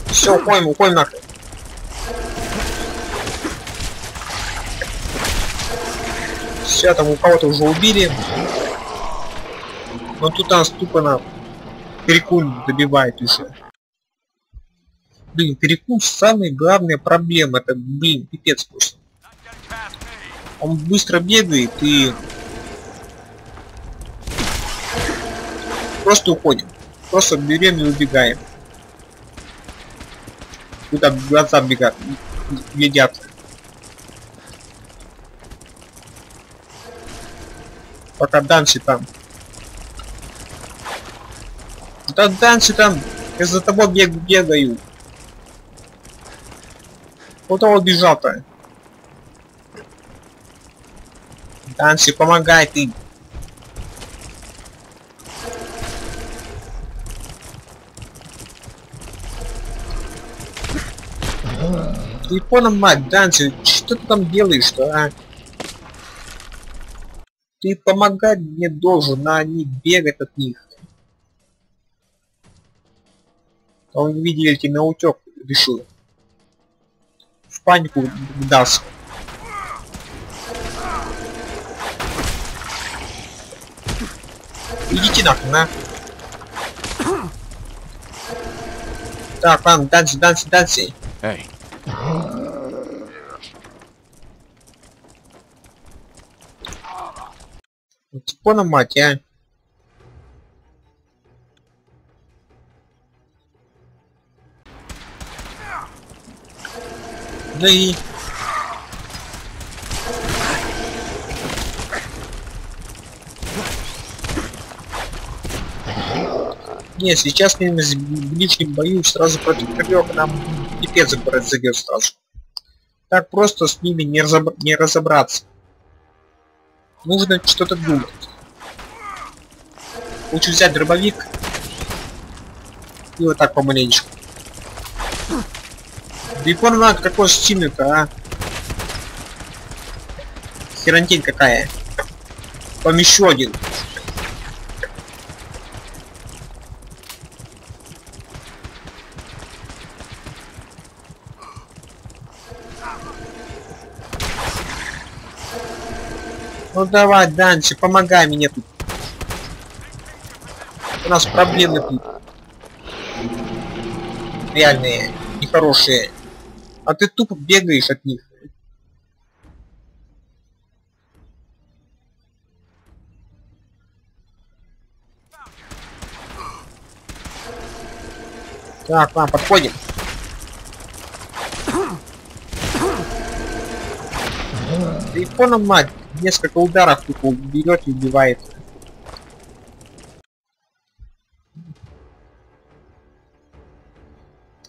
Все, уходим, уходим нахрен. Все, там у кого-то уже убили. Но тут нас тупо на перекун добивает уже. Блин, перекун самая главная проблема. Это, блин, пипец просто. Он быстро бегает и... Просто уходим. Просто берем и убегаем. Куда глаза бегат, глядят. Пока Данси там. Да Данси там, я за тобой бег бегаю. Вот он бежал-то. Данси, помогай ты. Ты понял, мать, Данси, что ты там делаешь-то, а? Ты помогать мне должен, а не бегать от них. А он, видите, на утек решил панику дашь. Идите нахрен, а. Так, ладно, дальше, дальше, дальше. Эй. Типа на мать, а. Ну и... Не, сейчас мы в ближнем бою сразу против трех нам пипец зайдет сразу. Так просто с ними не, разобр... не разобраться. Нужно что-то думать. Лучше взять дробовик и вот так помаленечку. Бекон надо какой стильный-то, а? Херантень какая. Там еще один. Ну давай, Данчи, помогай мне тут. У нас проблемы тут. Реальные, нехорошие. А ты тупо бегаешь от них. Так, ладно, подходим. Да и понял, мать, несколько ударов тупо берет и убивает.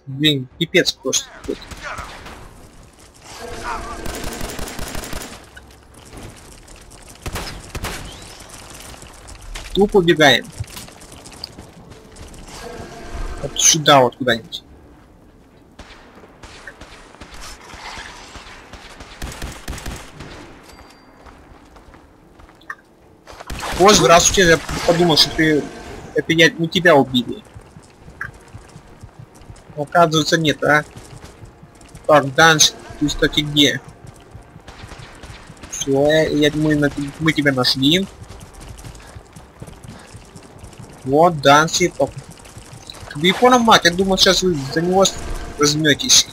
Блин, пипец просто. Тупо убегаем. Вот сюда вот куда-нибудь. О, здравствуйте, я подумал, что ты... Это я не тебя убили. Оказывается, нет, а? Так, Данш, ты, кстати, где? Все, я думаю, мы тебя нашли. Вот, Данси, топ. Бейпона мать, я думал, сейчас вы за него возьметесь.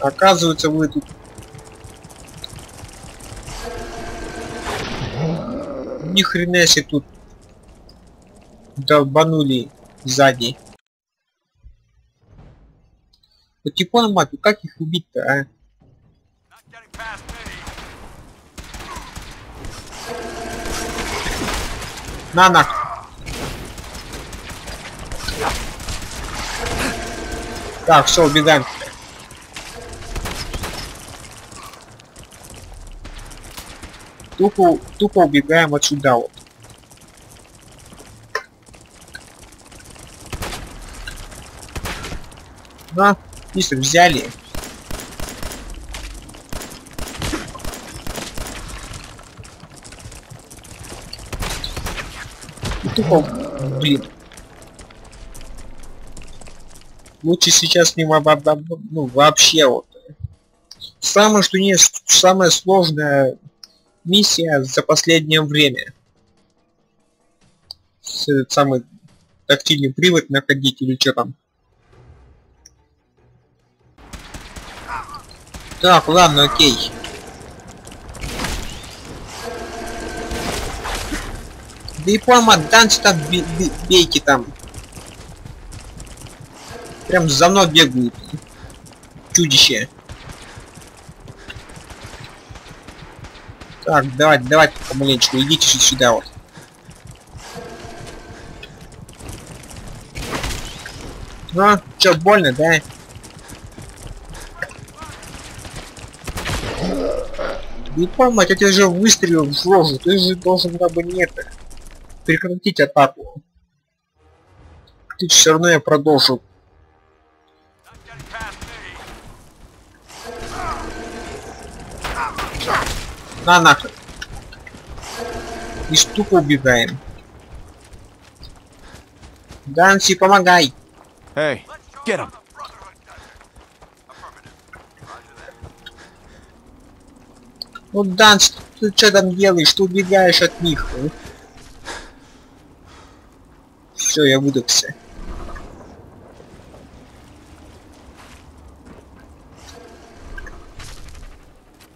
Оказывается, вы тут ни хрена себе тут долбанули сзади. Вот типа мать, ну как их убить-то, а? На на. Так, все, убегаем. Тупо, тупо убегаем отсюда вот. На, если взяли. Тупо, блин. Лучше сейчас не ну, вообще вот. Самое, что не самое сложное миссия за последнее время. С, этот самый тактильный привод находить или что там. Так, ладно, окей. Да и пома, данч там бейки там. Прям за мной бегают. Чудище. Так, давай, давай помаленечку, идите сюда вот. Ну, чё, больно, да? Не помнить, я тебе же выстрелил в рожу, ты же должен как бы нет прекратить атаку. Ты все равно я продолжу. На нахрен. И штуку убегаем. Данси, помогай. Hey, get him. Ну, Данс, ты что там делаешь? Ты убегаешь от них. Все, я выдохся.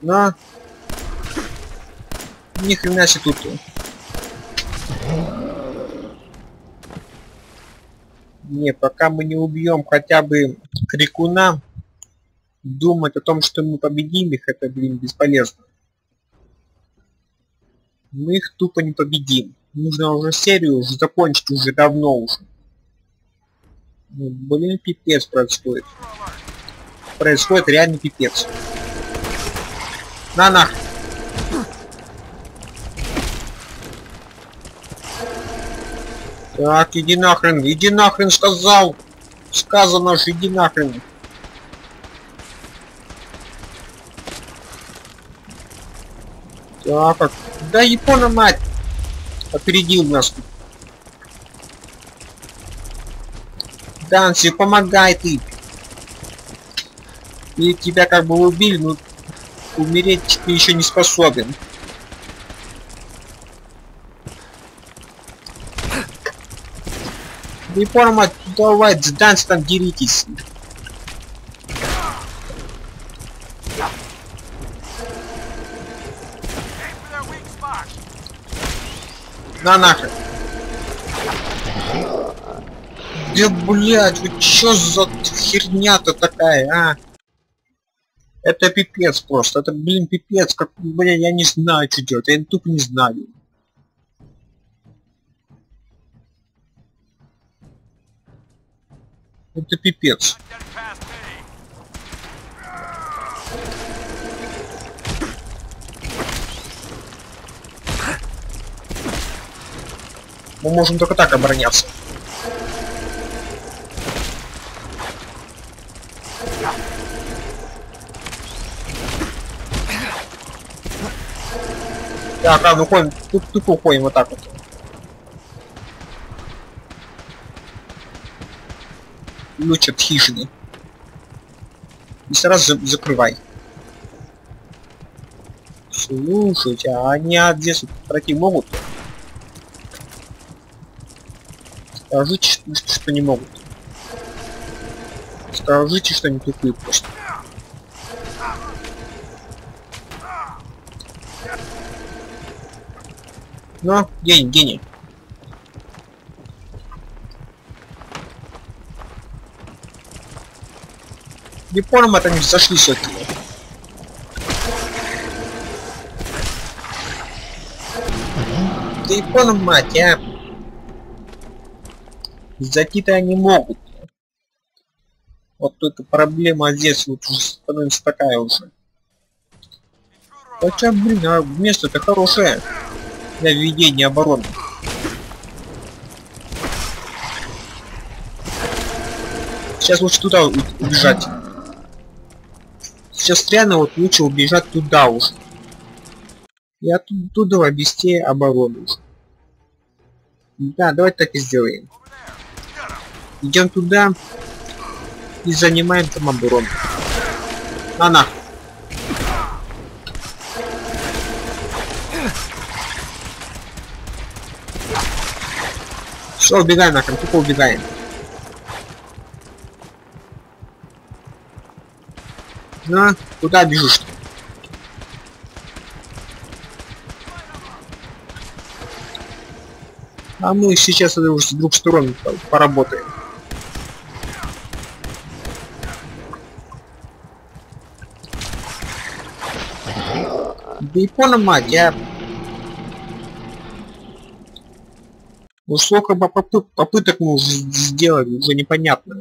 На. Ни хрена себе тут. Не, пока мы не убьем хотя бы крикуна, думать о том, что мы победим их, это, блин, бесполезно. Мы их тупо не победим. Нужно уже серию уже закончить уже давно уже. Ну, блин, пипец происходит. Происходит реальный пипец. На нахрен. Так, иди нахрен, иди нахрен, сказал. Сказано же, иди нахрен. Так, как... Да Япона мать! Опередил нас. Данси, помогай ты! И тебя как бы убили, но умереть ты еще не способен. Мать, давай, Данси там деритесь. На нахрен. Да блять, вы чё за херня-то такая, а? Это пипец просто, это, блин, пипец, как, блин, я не знаю, что делать, я тупо не знаю. Это пипец. Мы можем только так обороняться. Так, а, выходим, тут тупо уходим вот так вот. Ключ от хижины. И сразу за закрывай. Слушайте, а они Одессу пройти могут? Скажите, что, не могут. Скажите, что они тупые просто. Ну, гений, гений. Японом это не зашли все-таки. Да Японом мать, а. Зайти-то они могут. Вот только проблема здесь вот уже становится такая уже. Хотя, блин, а место-то хорошее для введения обороны. Сейчас лучше туда убежать. Сейчас реально вот лучше убежать туда уже. И оттуда ввести оборону уже. Да, давайте так и сделаем. Идем туда и занимаем там оборону. На нахуй. Все, убегаем нахрен, тупо убегаем. На, куда бежишь? А мы сейчас уже с двух сторон поработаем. Да Япона мать, я... Ну сколько попыт попыток мы уже сделали, уже непонятно.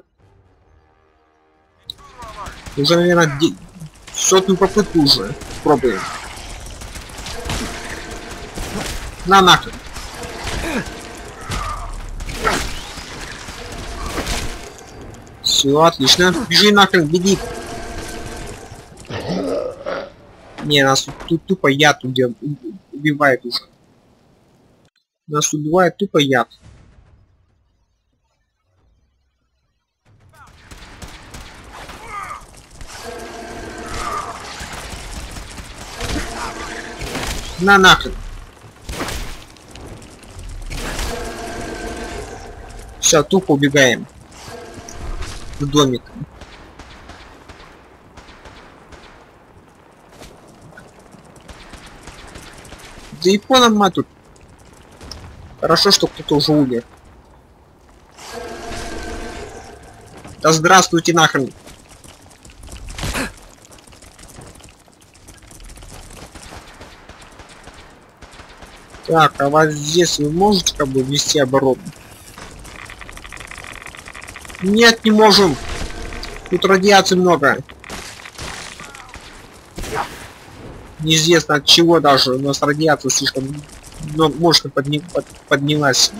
Уже, наверное, сотню попытку уже пробуем. На нахрен. Все, отлично. Бежи нахрен, беги. Не, нас тут тупо яд убивает уже. Нас убивает тупо яд. На нахрен. Все, тупо убегаем. В домик. Да японом мать тут. Хорошо, что кто-то уже умер. Да здравствуйте нахрен. Так, а вот здесь вы можете как бы вести оборону? Нет, не можем. Тут радиации много. Неизвестно от чего даже. У нас радиация слишком много, мощно подни, под, поднялась.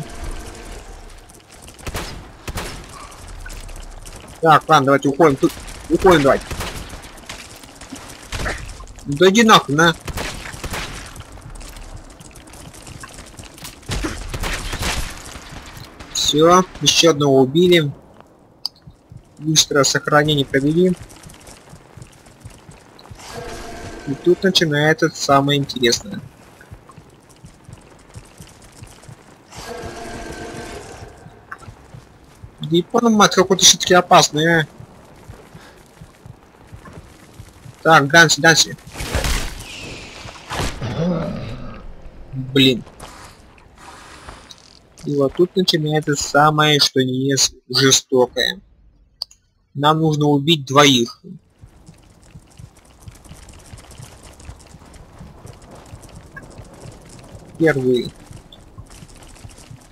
Так, ладно, давайте уходим. Тут, уходим, давайте. Да иди нахуй, на. Все, еще одного убили. Быстрое сохранение провели. И тут начинается самое интересное. Понял, мать, какой-то все-таки опасный, а. Так, Ганси, Ганси. Блин. И вот тут начинается самое, что не есть жестокое. Нам нужно убить двоих. Первый.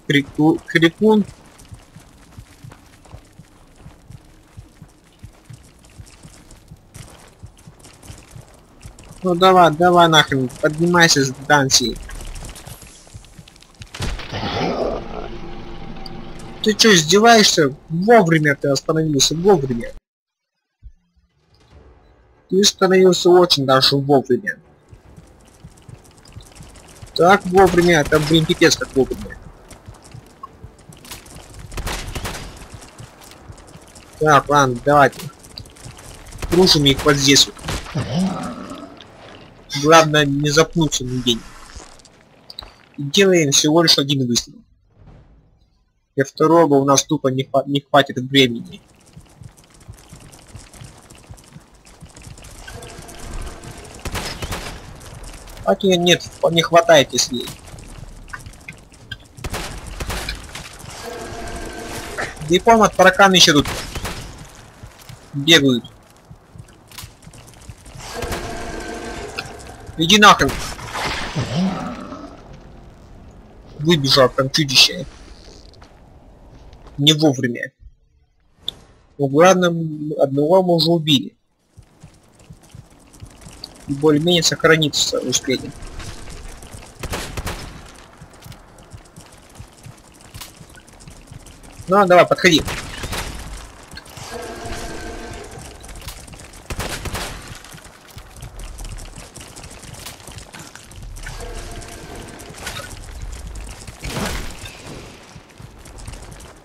Крику... Крикун. Ну давай, давай нахрен, поднимайся с Данси. Ты что, издеваешься? Вовремя ты остановился, вовремя. Ты остановился очень даже вовремя. Так вовремя, это, блин, пипец как вовремя. Так, ладно, давайте. Кружим их вот здесь вот. Главное не запнуться нигде. И делаем всего лишь один выстрел. Для второго у нас тупо не, хва не хватит времени. Хотя нет, не хватает, если... Да и тараканы еще тут бегают. Иди нахрен. Выбежал там чудище. Не вовремя. Ну главное, одного мы уже убили. Более-менее сохраниться успели. Ну, давай, подходи.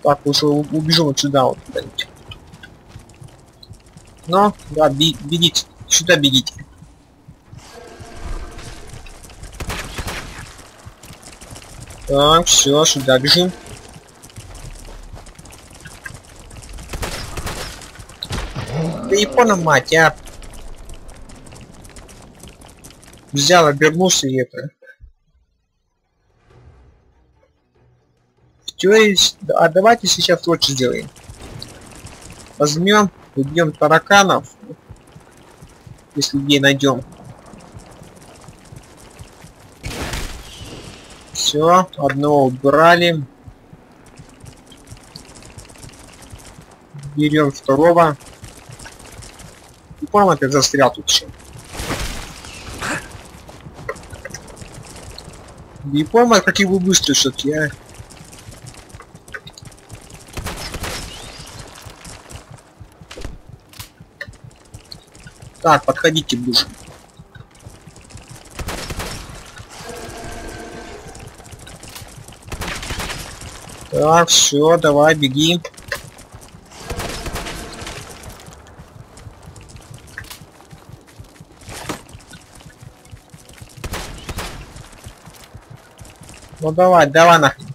Так, лучше убежим отсюда вот куда-нибудь. Ну, да, бегите. Сюда бегите. Так, все, сюда бежим. Да япона мать, а. Взял, обернулся и это. То есть, а давайте сейчас вот что сделаем. Возьмем, убьем тараканов, если где найдем. Все, одного убрали. Берем второго. И по опять застрял тут еще. Не помню, какие вы быстрые все-таки, а. Так, подходите ближе. Так, все, давай, беги. Ну давай, давай нахрен.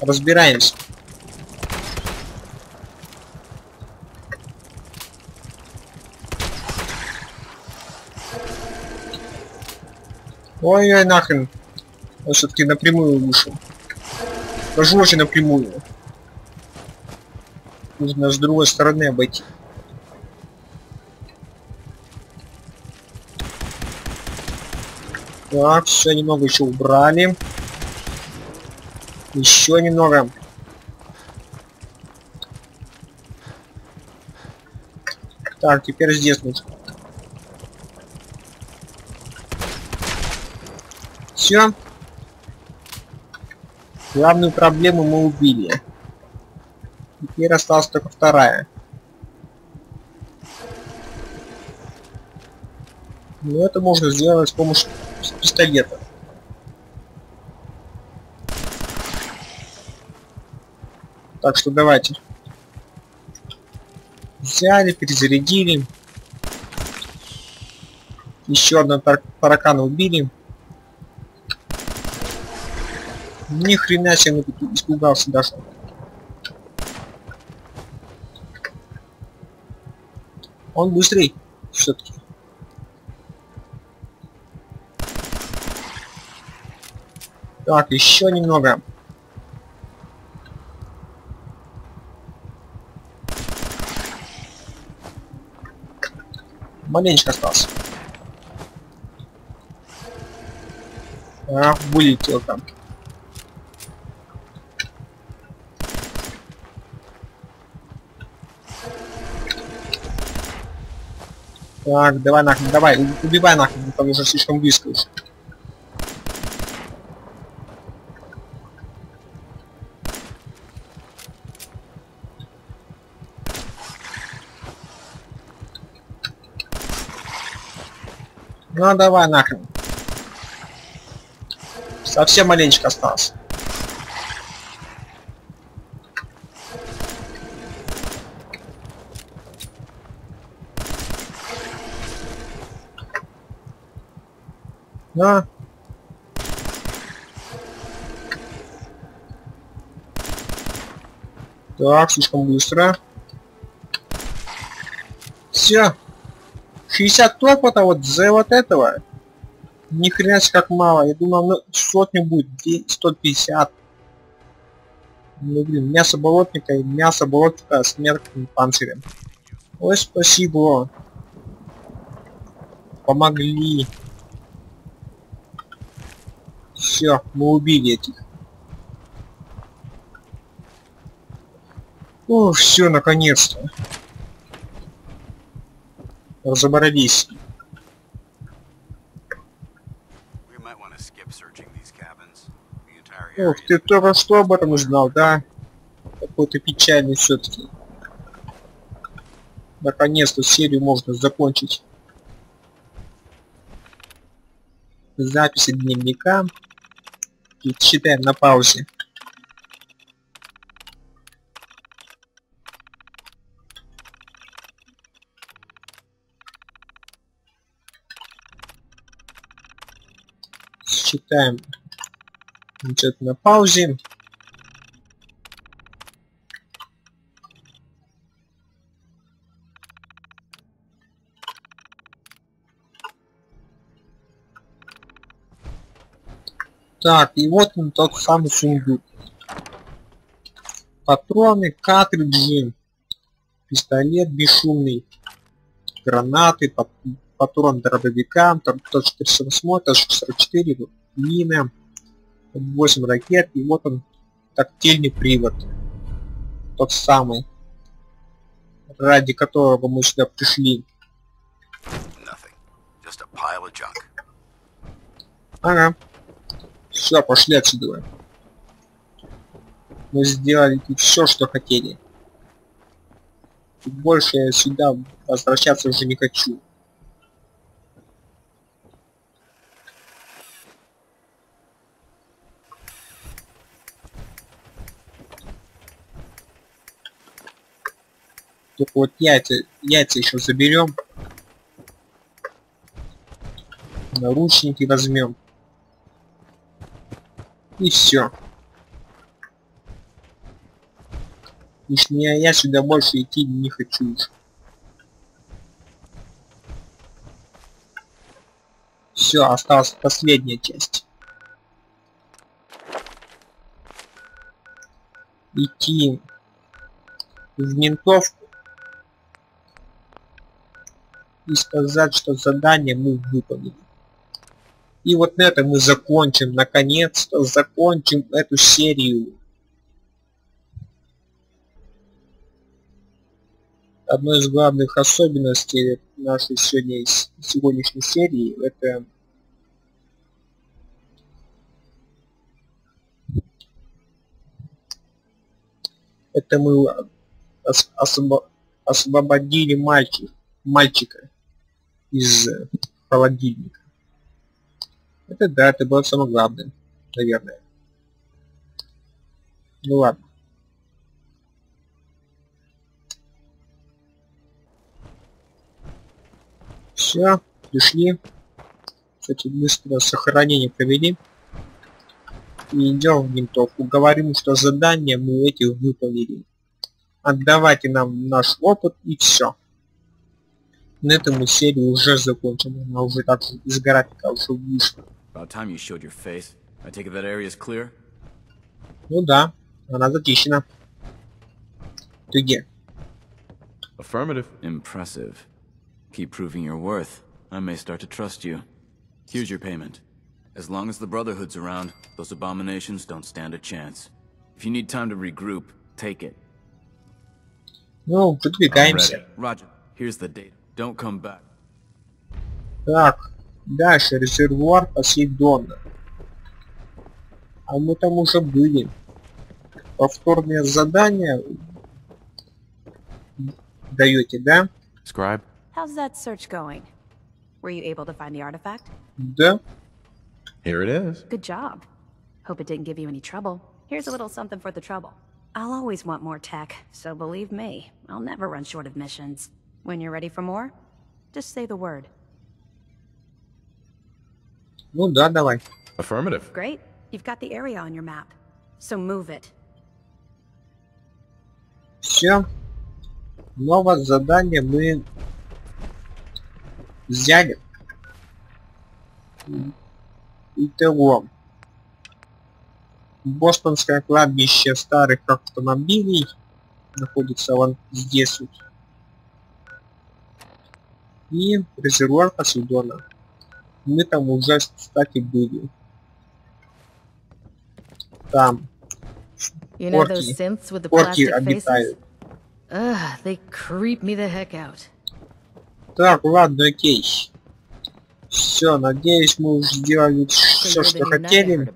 Разбираемся. Ой-ой, нахрен. Он все-таки напрямую вышел. Даже очень напрямую. Нужно с другой стороны обойти. Так, все немного еще убрали. Еще немного. Так, теперь здесь нужно. Все. Главную проблему мы убили. Теперь осталась только вторая. Но это можно сделать с помощью пистолета. Так что давайте. Взяли, перезарядили. Еще одного тар таракана убили. Ни хрена себе испугался даже. Он быстрей все-таки. Так, еще немного. Маленечко остался. А, вылетел там. Так, давай нахрен, давай, убивай нахрен, там уже слишком близко уж. Ну давай нахрен. Совсем маленечко осталось. На. Так, слишком быстро. Все. 60 опыта вот за вот этого. Ни хрена себе как мало. Я думал, ну, сотню будет. 150. Ну, блин, мясо болотника и мясо болотника с мертвым панцирем. Ой, спасибо. Помогли. Все, мы убили этих. О, все, наконец-то. Разобрались. Ох, ты только что об этом узнал, да? Какой-то печальный все-таки. Наконец-то серию можно закончить. Записи дневника. И читаем на паузе. Читаем Значит, на паузе. Так, и вот он тот самый сундук. Патроны, картриджи, пистолет бесшумный, гранаты, патрон дробовика, ТО-48, ТО-44, мина, 8 ракет, и вот он, тактильный привод. Тот самый, ради которого мы сюда пришли. Ага. Все, пошли отсюда. Мы сделали все, что хотели. И больше я сюда возвращаться уже не хочу. Только вот яйца, яйца еще заберем. Наручники возьмем. И все. Лишнее я сюда больше идти не хочу уже. Все, осталась последняя часть. Идти в ментовку и сказать, что задание мы выполнили. И вот на этом мы закончим, наконец-то закончим эту серию. Одной из главных особенностей нашей сегодня, сегодняшней серии это это мы ос освоб освободили мальчик, мальчика из холодильника. Это да, это было самое главное, наверное. Ну ладно. Все, пришли. Кстати, быстро сохранение провели. И идем в винтовку. Говорим, что задание мы эти выполнили. Отдавайте нам наш опыт и все. На этом мы серию уже закончим. Она уже так из графика уже вышла. About time you showed your face. I take it that area is clear? Ну да, она зачищена. Ты где? Affirmative. Impressive. Keep proving your worth. I may start to trust you. Here's your payment. As long as the Brotherhood's around, those abominations don't stand a chance. If you need time to regroup, take it. Ну, продвигаемся. Roger. Here's the date. Don't come back. Так, дальше резервуар Посейдона. А мы там уже были. Повторное задание даете, да? Scribe. How's that search going? Were you able to find the artifact? Да. Here it is. Good job. Hope it didn't give you any trouble. Here's a little something for the trouble. I'll always want more tech, so believe me, I'll never run short of missions. When you're ready for more, just say the word. Ну да, давай. Affirmative. Great. You've got the area on your map. So move it. Все. Новое задание мы взяли. Итого. Бостонское кладбище старых автомобилей находится вон здесь вот. И резервуар Посейдона. Мы там уже, кстати, были. Там. You know Орки. those synths with the Орки plastic faces? обитают. Ugh, they creep me the heck out. Так, ладно, окей. Все, надеюсь, мы уже сделали все, что хотели.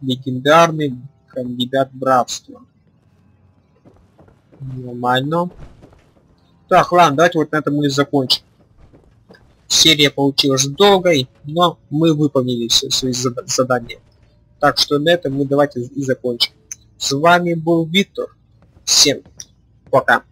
Легендарный кандидат братства. Нормально. Так, ладно, давайте вот на этом мы и закончим. Серия получилась долгой, но мы выполнили все свои зада- задания. Так что на этом мы давайте и закончим. С вами был Виктор. Всем пока.